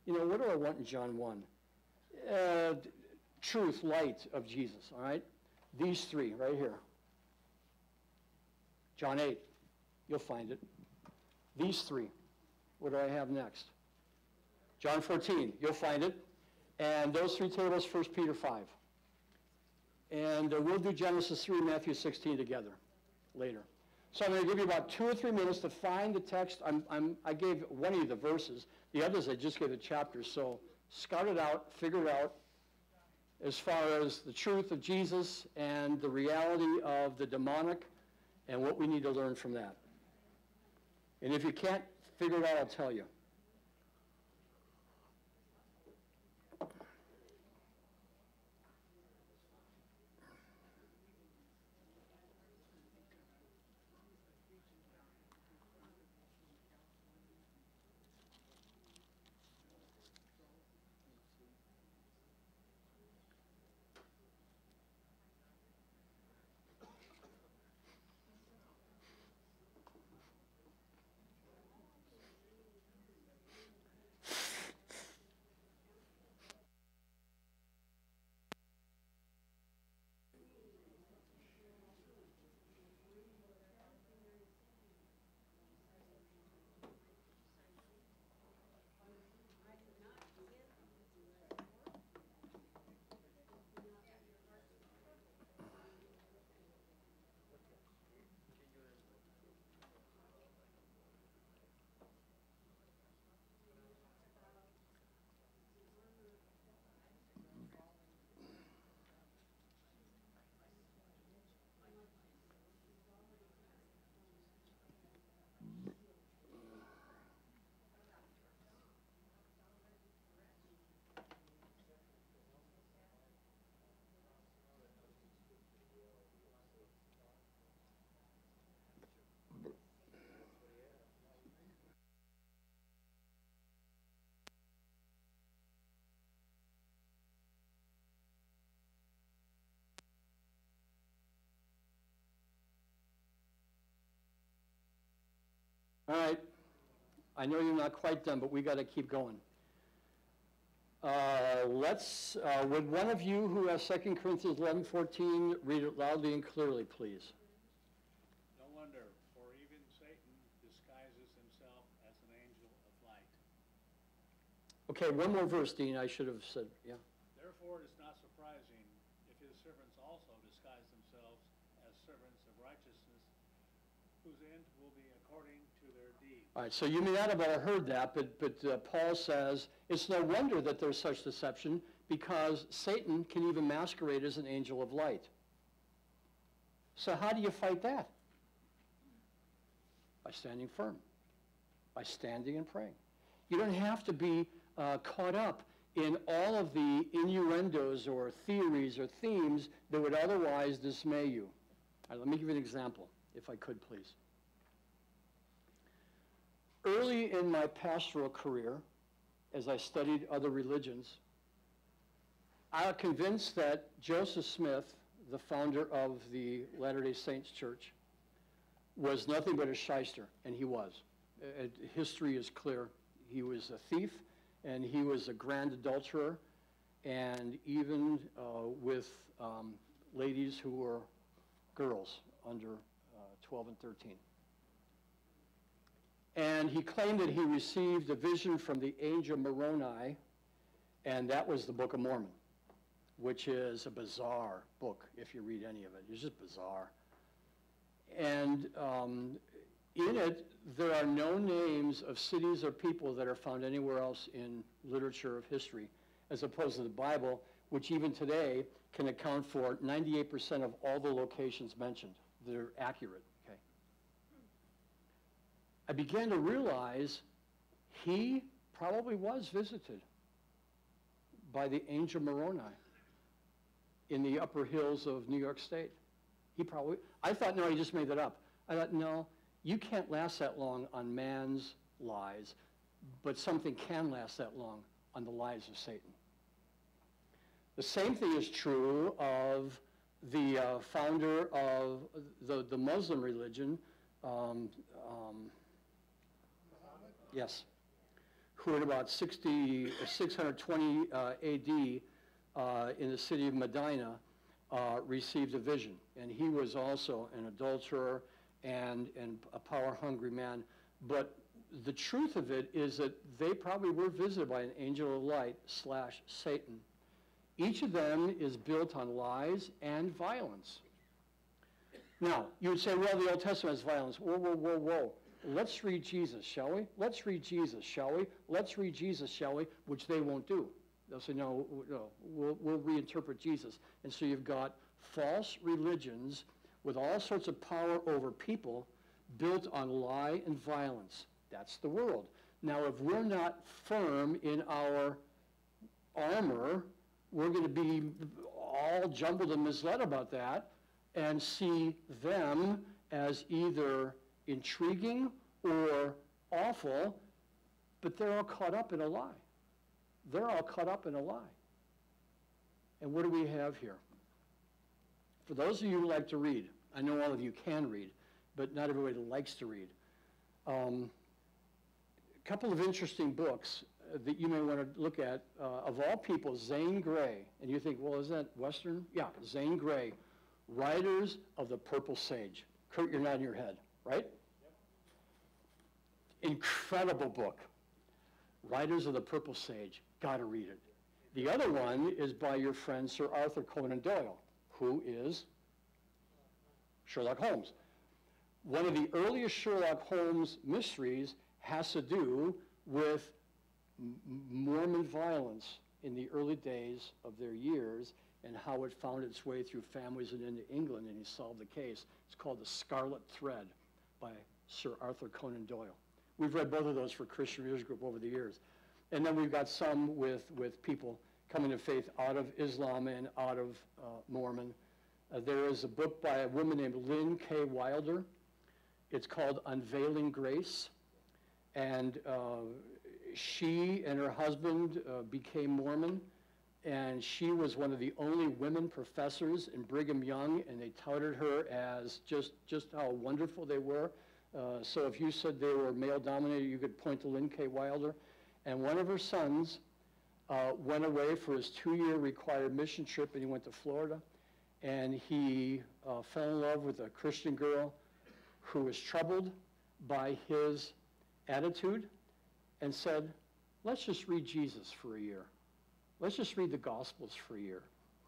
You know, what do I want in John 1? Uh, truth, light of Jesus, all right? These three right here. John 8, you'll find it. These three. What do I have next? John 14, you'll find it. And those three tables, 1 Peter 5. And uh, we'll do Genesis 3, Matthew 16 together later. So I'm going to give you about two or three minutes to find the text. I'm, I'm, I gave one of the verses. The others I just gave the chapters. So scout it out, figure it out as far as the truth of Jesus and the reality of the demonic and what we need to learn from that. And if you can't figure it out, I'll tell you. All right. I know you're not quite done, but we got to keep going. Uh, let's, uh, would one of you who has 2 Corinthians 11, 14, read it loudly and clearly, please? No wonder, for even Satan disguises himself as an angel of light. Okay, one more verse, Dean, I should have said, yeah. Therefore it is not surprising if his servants also disguise themselves as servants of righteousness, whose end will be according to their deeds. All right, so you may not have all heard that, but, but uh, Paul says it's no wonder that there's such deception because Satan can even masquerade as an angel of light. So how do you fight that? By standing firm, by standing and praying. You don't have to be uh, caught up in all of the innuendos or theories or themes that would otherwise dismay you. Let me give you an example, if I could, please. Early in my pastoral career, as I studied other religions, I was convinced that Joseph Smith, the founder of the Latter-day Saints Church, was nothing but a shyster, and he was. Uh, history is clear. He was a thief, and he was a grand adulterer, and even uh, with um, ladies who were girls under uh, 12 and 13. And he claimed that he received a vision from the angel Moroni, and that was the Book of Mormon, which is a bizarre book if you read any of it. It's just bizarre. And um, in it, there are no names of cities or people that are found anywhere else in literature of history, as opposed to the Bible, which even today can account for 98% of all the locations mentioned. They're accurate. I began to realize he probably was visited by the angel Moroni in the upper hills of New York State. He probably, I thought, no, he just made that up. I thought, no, you can't last that long on man's lies, but something can last that long on the lies of Satan. The same thing is true of the uh, founder of the, the Muslim religion, um, um, yes, who in about 60, 620 uh, AD uh, in the city of Medina uh, received a vision. And he was also an adulterer and, and a power-hungry man. But the truth of it is that they probably were visited by an angel of light slash Satan. Each of them is built on lies and violence. Now, you would say, well, the Old Testament has violence. Whoa, whoa, whoa, whoa. Let's read Jesus, shall we? Let's read Jesus, shall we? Let's read Jesus, shall we? Which they won't do. They'll say, no, no we'll, we'll reinterpret Jesus. And so you've got false religions with all sorts of power over people built on lie and violence. That's the world. Now, if we're not firm in our armor, we're going to be all jumbled and misled about that and see them as either intriguing or awful, but they're all caught up in a lie. They're all caught up in a lie. And what do we have here? For those of you who like to read, I know all of you can read, but not everybody likes to read. Um, a couple of interesting books uh, that you may want to look at. Uh, of all people, Zane Grey. And you think, well, is that Western? Yeah, Zane Grey. Riders of the Purple Sage. Kurt, you're nodding your head, right? Incredible book. Riders of the Purple Sage. Got to read it. The other one is by your friend Sir Arthur Conan Doyle, who is Sherlock Holmes. One of the earliest Sherlock Holmes mysteries has to do with Mormon violence in the early days of their years and how it found its way through families and into England, and he solved the case. It's called The Scarlet Thread by Sir Arthur Conan Doyle. We've read both of those for Christian Readers Group over the years. And then we've got some with, with people coming to faith out of Islam and out of uh, Mormon. Uh, there is a book by a woman named Lynn K. Wilder. It's called Unveiling Grace. And uh, she and her husband uh, became Mormon. And she was one of the only women professors in Brigham Young, and they touted her as just, just how wonderful they were. Uh, so if you said they were male dominated, you could point to Lynn K. Wilder. And one of her sons uh, went away for his two-year required mission trip, and he went to Florida. And he uh, fell in love with a Christian girl who was troubled by his attitude and said, let's just read Jesus for a year. Let's just read the Gospels for a year.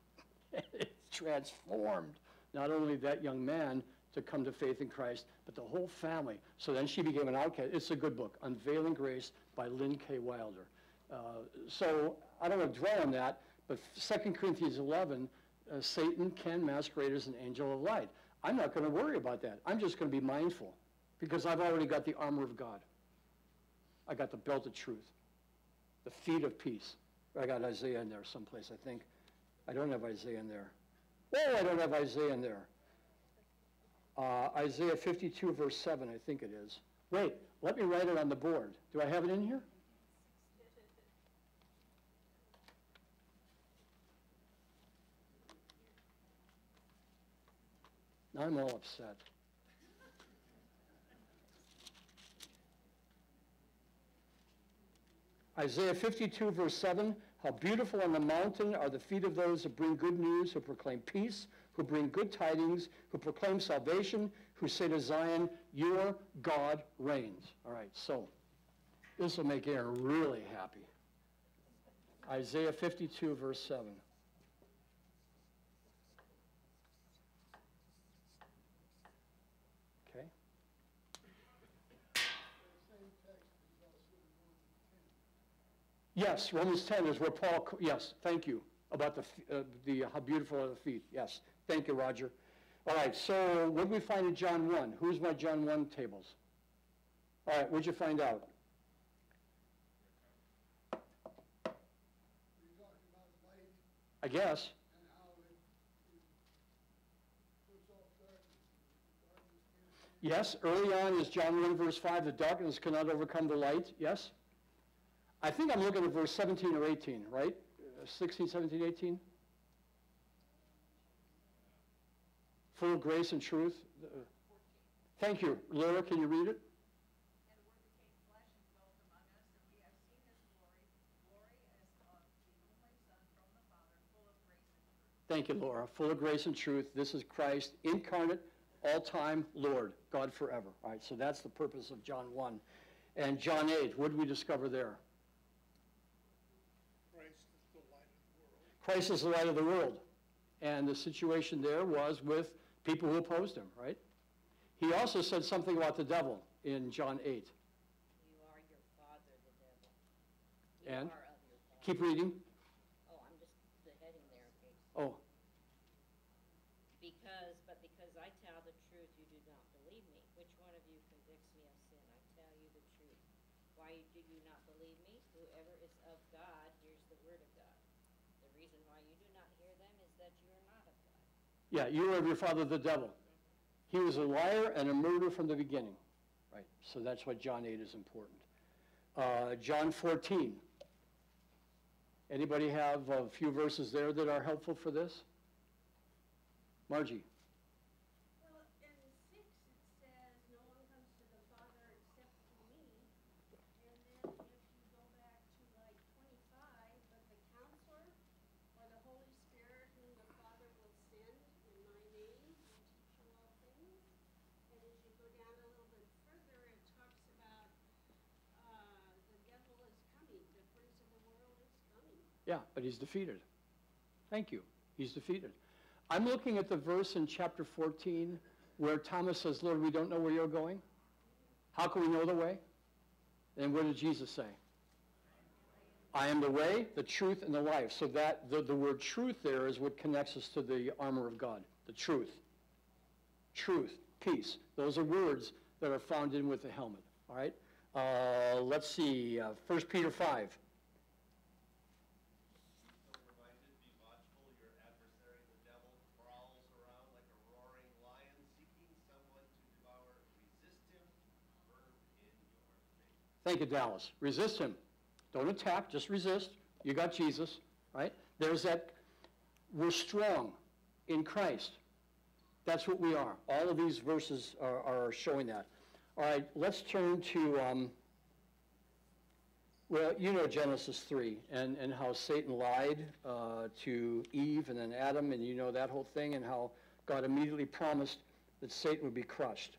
[LAUGHS] it transformed not only that young man to come to faith in Christ, but the whole family. So then she became an outcast. It's a good book, Unveiling Grace by Lynn K. Wilder. Uh, so I don't want to dwell on that, but 2 Corinthians 11, uh, Satan can masquerade as an angel of light. I'm not going to worry about that. I'm just going to be mindful because I've already got the armor of God. I got the belt of truth, the feet of peace. I got Isaiah in there someplace, I think. I don't have Isaiah in there. Oh, I don't have Isaiah in there. Uh, Isaiah 52, verse 7, I think it is. Wait, let me write it on the board. Do I have it in here? I'm all upset. Isaiah 52, verse 7, how beautiful on the mountain are the feet of those who bring good news, who proclaim peace, who bring good tidings, who proclaim salvation, who say to Zion, your God reigns. All right, so this will make Aaron really happy. Isaiah 52, verse 7. Okay. Yes, Romans 10 is where Paul, yes, thank you, about the, uh, the, how beautiful are the feet. Yes, thank you, Roger. All right, so what did we find in John 1? Who's my John 1 tables? All right, what'd you find out? I guess. Yes, early on is John 1, verse 5, the darkness cannot overcome the light, yes? I think I'm looking at verse 17 or 18, right? Uh, 16, 17, 18? Full of grace and truth. Thank you. Laura, can you read it? Thank you, Laura. Full of grace and truth. This is Christ incarnate, all-time Lord, God forever. All right, so that's the purpose of John 1. And John 8, what did we discover there? Christ is the light of the Christ is the light of the world. world. And the situation there was with people who opposed him, right? He also said something about the devil in John 8. You are your father, the devil. You And? are of your father. Keep reading. Oh, I'm just, the heading there, okay. Oh, Because, but because I tell the truth, you do not believe me. Which one of you convicts me of sin? I tell you the truth. Why do you not believe me? Whoever is of God hears the word of God. The reason why you do not hear them is that you are not of God. Yeah, you are of your father the devil. He was a liar and a murderer from the beginning. Right, so that's why John 8 is important. Uh, John 14. Anybody have a few verses there that are helpful for this? Margie? Well, in six, it says, no one comes to the Father except through me. And then if you go back to like twenty-five, but the counselor or the Holy Spirit whom the Father will send in my name will teach you all things. And as you go down a little bit further, it talks about, uh, the devil is coming, the prince of the world is coming. Yeah, but he's defeated. Thank you. He's defeated. I'm looking at the verse in chapter 14 where Thomas says, Lord, we don't know where you're going. How can we know the way? And what did Jesus say? I am the way, the truth, and the life. So that the, the word truth there is what connects us to the armor of God. The truth. Truth, peace. Those are words that are found in with the helmet. All right? Uh, let's see. Uh, 1 Peter 5. Sober-minded, be watchful, your adversary, the devil, prowls around like a roaring lion, seeking someone to devour. Resist him, firm in your faith. Thank you, Dallas. Resist him. Don't attack, just resist. You got Jesus, right? There's that, we're strong in Christ. That's what we are. All of these verses are, are showing that. All right, let's turn to, um, well, you know Genesis 3 and, and how Satan lied uh, to Eve and then Adam, and you know that whole thing, and how God immediately promised that Satan would be crushed.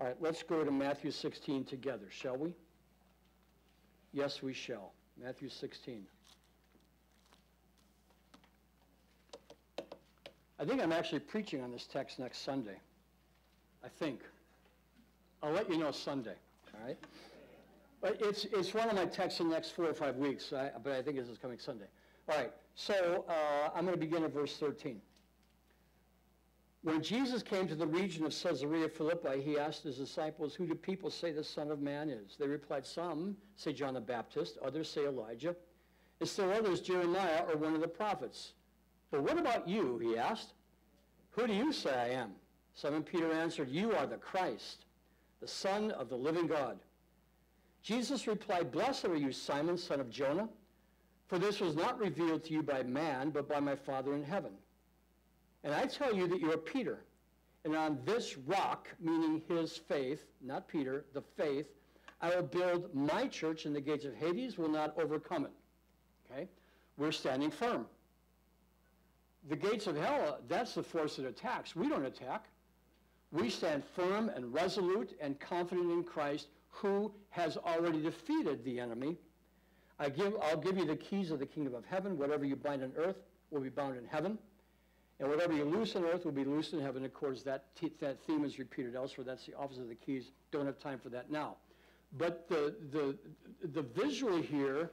All right, let's go to Matthew 16 together, shall we? Yes, we shall. Matthew 16. I think I'm actually preaching on this text next Sunday. I think. I'll let you know Sunday, all right? But it's, it's one of my texts in the next four or five weeks, I- but I think this is coming Sunday. All right, so uh, I'm going to begin at verse 13. When Jesus came to the region of Caesarea Philippi, he asked his disciples, Who do people say the Son of Man is? They replied, Some say John the Baptist, others say Elijah, and still others Jeremiah or one of the prophets. But what about you, he asked. Who do you say I am? Simon Peter answered, You are the Christ, the Son of the living God. Jesus replied, Blessed are you, Simon, son of Jonah, for this was not revealed to you by man, but by my Father in heaven. And I tell you that you are Peter, and on this rock, meaning his faith, not Peter, the faith, I will build my church, and the gates of Hades will not overcome it. Okay? We're standing firm. The gates of hell, that's the force that attacks. We don't attack. We stand firm and resolute and confident in Christ, who has already defeated the enemy. I give, I'll give you the keys of the kingdom of heaven. Whatever you bind on earth will be bound in heaven. And whatever you loose on earth will be loosed in heaven. Of course, that, that theme is repeated elsewhere. That's the office of the keys. Don't have time for that now. But the, the, the visual here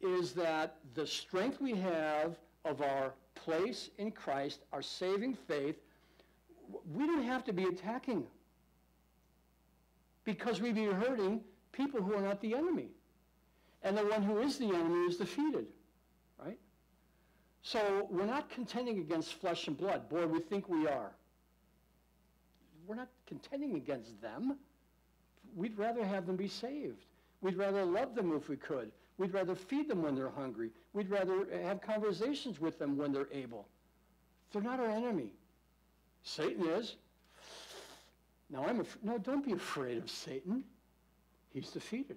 is that the strength we have of our place in Christ, our saving faith, we don't have to be attacking because we'd be hurting people who are not the enemy. And the one who is the enemy is defeated? So we're not contending against flesh and blood. Boy, we think we are. we're not contending against them. We'd rather have them be saved. We'd rather love them if we could. We'd rather feed them when they're hungry. We'd rather uh, have conversations with them when they're able. They're not our enemy. Satan is. Now I'm af- no, don't be afraid of Satan. He's defeated.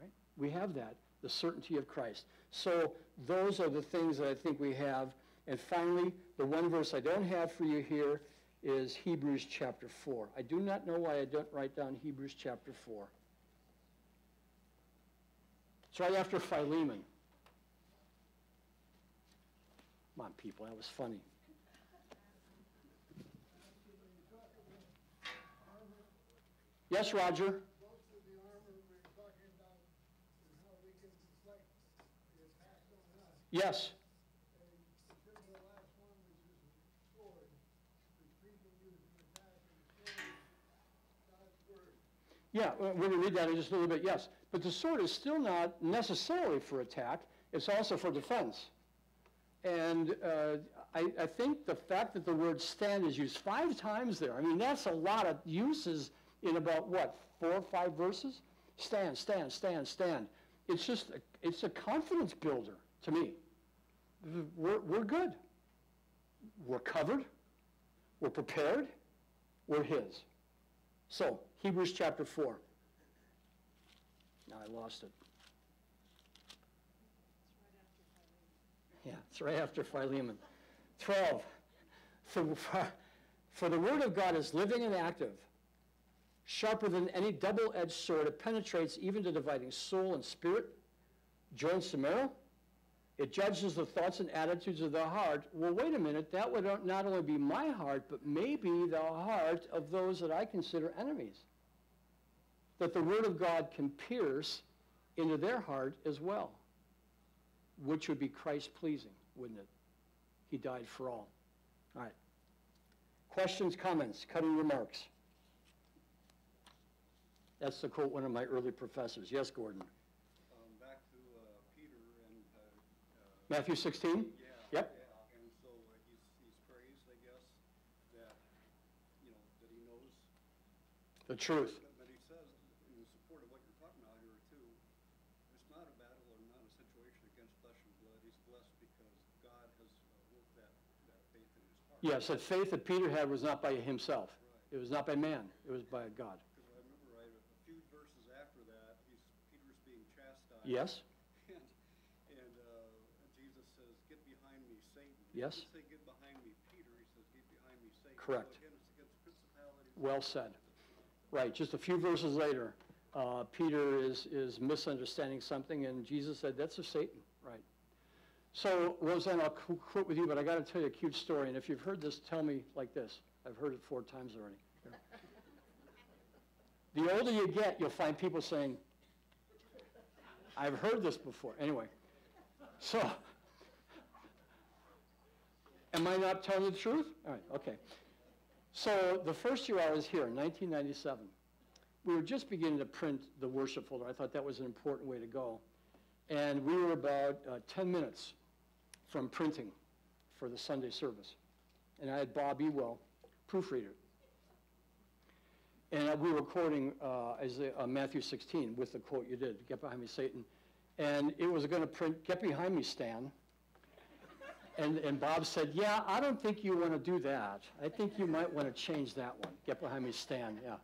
Right? We have that, the certainty of Christ. So those are the things that I think we have. And finally, the one verse I don't have for you here is Hebrews chapter 4. I do not know why I don't write down Hebrews chapter 4. It's right after Philemon. Come on, people, that was funny. Yes, Roger? Most of the armor we're talking about is how we can deflect the attacks on us. Yes. And particularly the last one, which is the sword, which people use to attack, and the sword is God's word. Yeah, we're going to read that in just a little bit, yes. But the sword is still not necessarily for attack, it's also for defense. And uh, I, I think the fact that the word stand is used five times there, I mean, that's a lot of uses in about, what, four or five verses? Stand, stand, stand, stand. It's just, a, it's a confidence builder to me. We're, we're good. We're covered. We're prepared. We're His. So, Hebrews chapter 4. Now I lost it. Yeah, it's right after Philemon. 12. For, for, the word of God is living and active, sharper than any double-edged sword. It penetrates even to dividing soul and spirit, joints and marrow. It judges the thoughts and attitudes of the heart. Well, wait a minute. That would not only be my heart, but maybe the heart of those that I consider enemies. That the Word of God can pierce into their heart as well, which would be Christ pleasing, wouldn't it? He died for all. All right. Questions, comments, cutting remarks? That's to quote one of my early professors. Yes, Gordon. Um, back to, uh, Peter and, uh, uh, Matthew 16? yeah. Yep. Yeah, and so uh, he's, he's praised, I guess, that, you know, that he knows, The truth. but, but he says, in support of what you're talking about here too, it's not a battle or not a situation against flesh and blood, he's blessed because God has uh, worked that, that faith in his heart. Yes, that faith that Peter had was not by himself. Right. It was not by man. It was by God. Because I remember right, a few verses after that, he's, Peter's being chastised. Yes? And, and uh, Jesus says, "Get behind me, Satan." Yes. He doesn't say, "Get behind me, Peter." He says, "Get behind me, Satan." Correct. So again, it's against principalities. Well said. Right, just a few verses later, uh, Peter is, is misunderstanding something, and Jesus said, that's of Satan, right? So, Roseanne, I'll qu- quote with you, but I got to tell you a cute story, and if you've heard this, tell me like this. I've heard it four times already. The older you get, you'll find people saying, I've heard this before. Anyway, so, am I not telling you the truth? All right, okay. So the first year I was here, in 1997, we were just beginning to print the worship folder. I thought that was an important way to go. And we were about uh, 10 minutes from printing for the Sunday service. And I had Bob Ewell proofreader. And we were quoting uh, Isaiah, uh, Matthew 16 with the quote you did, get behind me, Satan. And it was going to print, get behind me, Stan. And, and Bob said, yeah, I don't think you want to do that. I think you might want to change that one. Get behind me, Stan, yeah.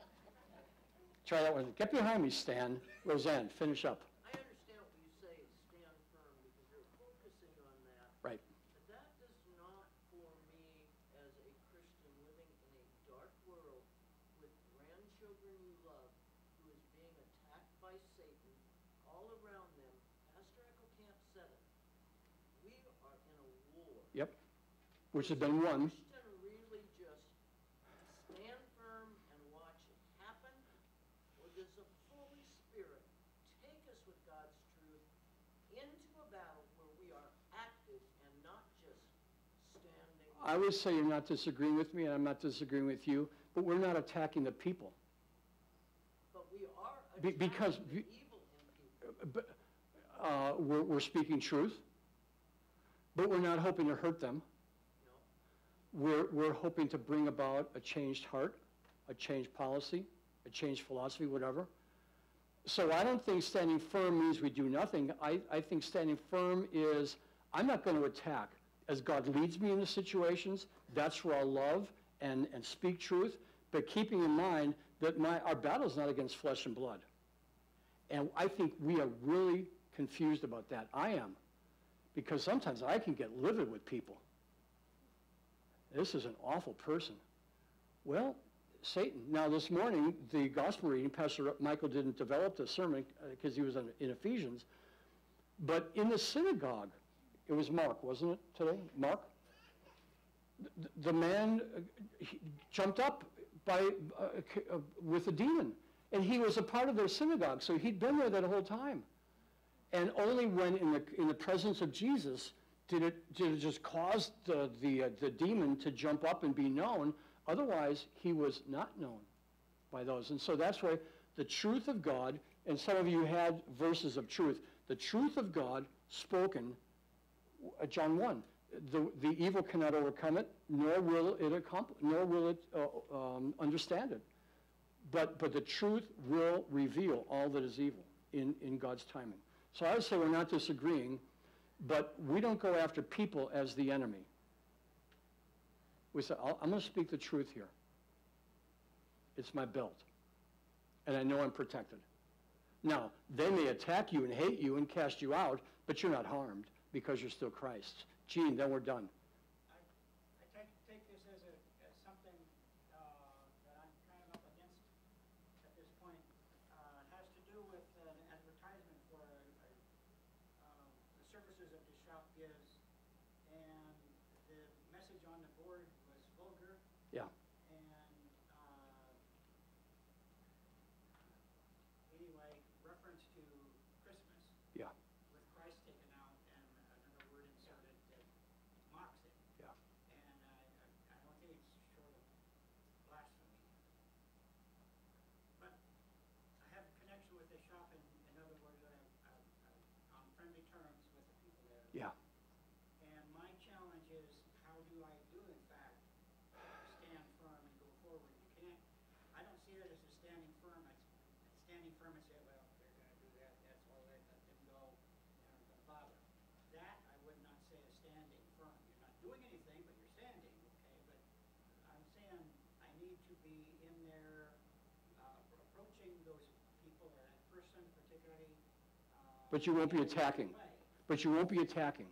Try that one. Get behind me, Stan. Roseanne, finish up. I understand what you say, stand firm, because you're focusing on that. Right. But that does not, for me, as a Christian living in a dark world with grandchildren you love, who is being attacked by Satan all around them, Pastor Echo Camp said it. We are in a war. Yep. Which has been won. Christian really just stand firm and watch it happen? Or does the Holy Spirit take us with God's truth into a battle where we are active and not just standing? I would say you're not disagreeing with me, and I'm not disagreeing with you, but we're not attacking the people. But we are Be- because the we- evil in people. But, uh, we're, we're speaking truth, but we're not hoping to hurt them. We're, we're hoping to bring about a changed heart. a changed policy, a changed philosophy, whatever. So I don't think standing firm means we do nothing. I, I think standing firm is, I'm not going to attack. As God leads me into situations, that's where I'll love and, and speak truth, but keeping in mind that my, our battle is not against flesh and blood. And I think we are really confused about that. I am. Because sometimes I can get livid with people. This is an awful person. Well, Satan. Now, this morning, the gospel reading, Pastor Michael didn't develop the sermon because he was in, in Ephesians, but in the synagogue, it was Mark, wasn't it, today? Mark? The, the man uh, jumped up by, uh, uh, with a demon, and he was a part of their synagogue, so he'd been there that whole time. And only when in the, in the presence of Jesus did it, did it just cause the, the, uh, the demon to jump up and be known. Otherwise, he was not known by those. And so that's why the truth of God, and some of you had verses of truth, the truth of God spoken, uh, John 1, the, the evil cannot overcome it, nor will it, accompli- nor will it uh, um, understand it. But, but the truth will reveal all that is evil in, in God's timing. So I would say we're not disagreeing, but we don't go after people as the enemy. We say, "I'll- I'm going to speak the truth here. It's my belt. And I know I'm protected. Now, they may attack you and hate you and cast you out, but you're not harmed because you're still Christ's. Gene, then we're done. I, I take, take this as a, as something, uh, that I'm kind of up against at this point. Uh, it has to do with an advertisement for, a, a, um, the services that the shop gives. And the message on the board was vulgar Yeah. and, uh, anyway, reference to Christmas Yeah. with Christ taken out and another word inserted that mocks it. Yeah. And I, I, I don't think it's short of blasphemy. But I have a connection with the shop in, in other words, I, I, I'm on friendly terms with the people there. Yeah. And my challenge is, how do I do in fact stand firm and go forward? You can't, I don't see it as a standing firm, it's standing firm and say, well, they're gonna do that, that's all right, let them go, they're not gonna bother. That I would not say is standing firm. You're not doing anything, but you're standing, okay? But I'm saying I need to be in there, uh, approaching those people or that person particularly, uh. But you won't be attacking. But you won't be attacking.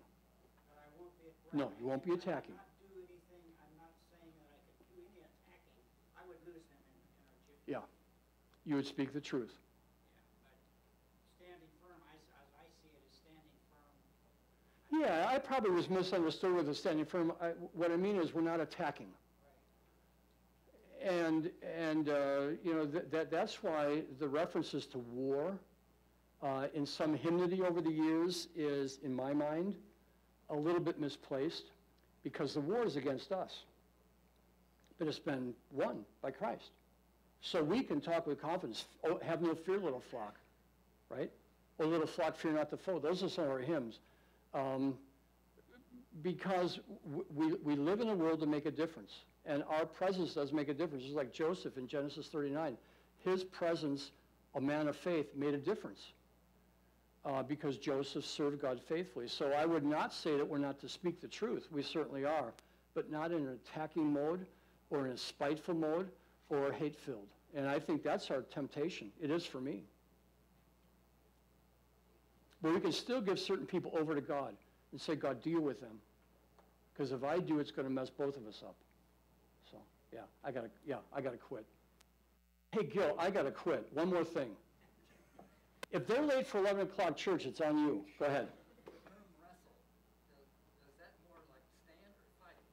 No, you won't be attacking. Yeah. You would speak the truth. Yeah, I, probably was misunderstood with the standing firm. I, what I mean is we're not attacking. And, and uh, you know, that, that, that's why the references to war uh, in some hymnody over the years is, in my mind, a little bit misplaced because the war is against us. But it's been won by Christ. So we can talk with confidence, oh, have no fear, little flock, right? Or little flock, fear not the foe. Those are some of our hymns. Um, because we, we live in a world to make a difference. And our presence does make a difference. It's like Joseph in Genesis 39. His presence, a man of faith, made a difference uh, because Joseph served God faithfully. So I would not say that we're not to speak the truth. We certainly are, but not in an attacking mode or in a spiteful mode or hate-filled. And I think that's our temptation. It is for me. But we can still give certain people over to God and say, God, deal with them. Because if I do, it's going to mess both of us up. So, yeah, I got to, yeah, I got to quit. Hey, Gil, I got to quit. One more thing. If they're late for 11 o'clock church, it's on you. Go ahead.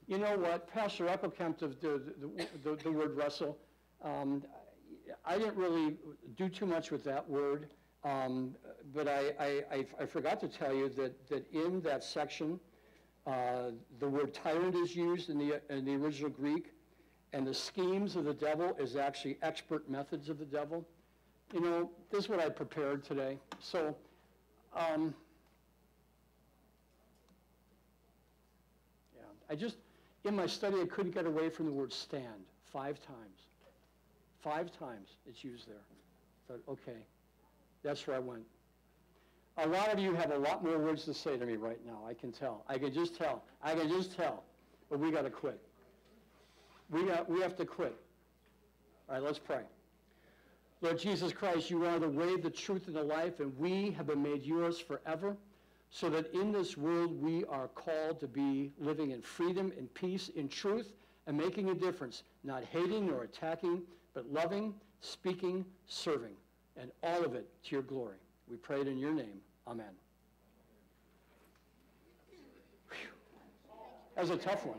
You know what, Pastor Ecclekemp, the, the, the, the word wrestle, um, I didn't really do too much with that word, um, but I, I, I- I forgot to tell you that, that in that section, uh, the word tyrant is used in the, in the original Greek, and the schemes of the devil is actually expert methods of the devil. You know, this is what I prepared today. So, um, yeah, I just, in my study, I couldn't get away from the word stand five times. Five times it's used there. Thought, okay, that's where I went. A lot of you have a lot more words to say to me right now, I can tell. I can just tell. I can just tell. But we got to quit. We got, we have to quit. All right, let's pray. Lord Jesus Christ, you are the way, the truth, and the life, and we have been made yours forever, so that in this world we are called to be living in freedom, in peace, in truth, and making a difference, not hating nor attacking, but loving, speaking, serving, and all of it to your glory. We pray it in your name. Amen. Whew. That was a tough one.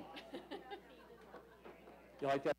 You like that?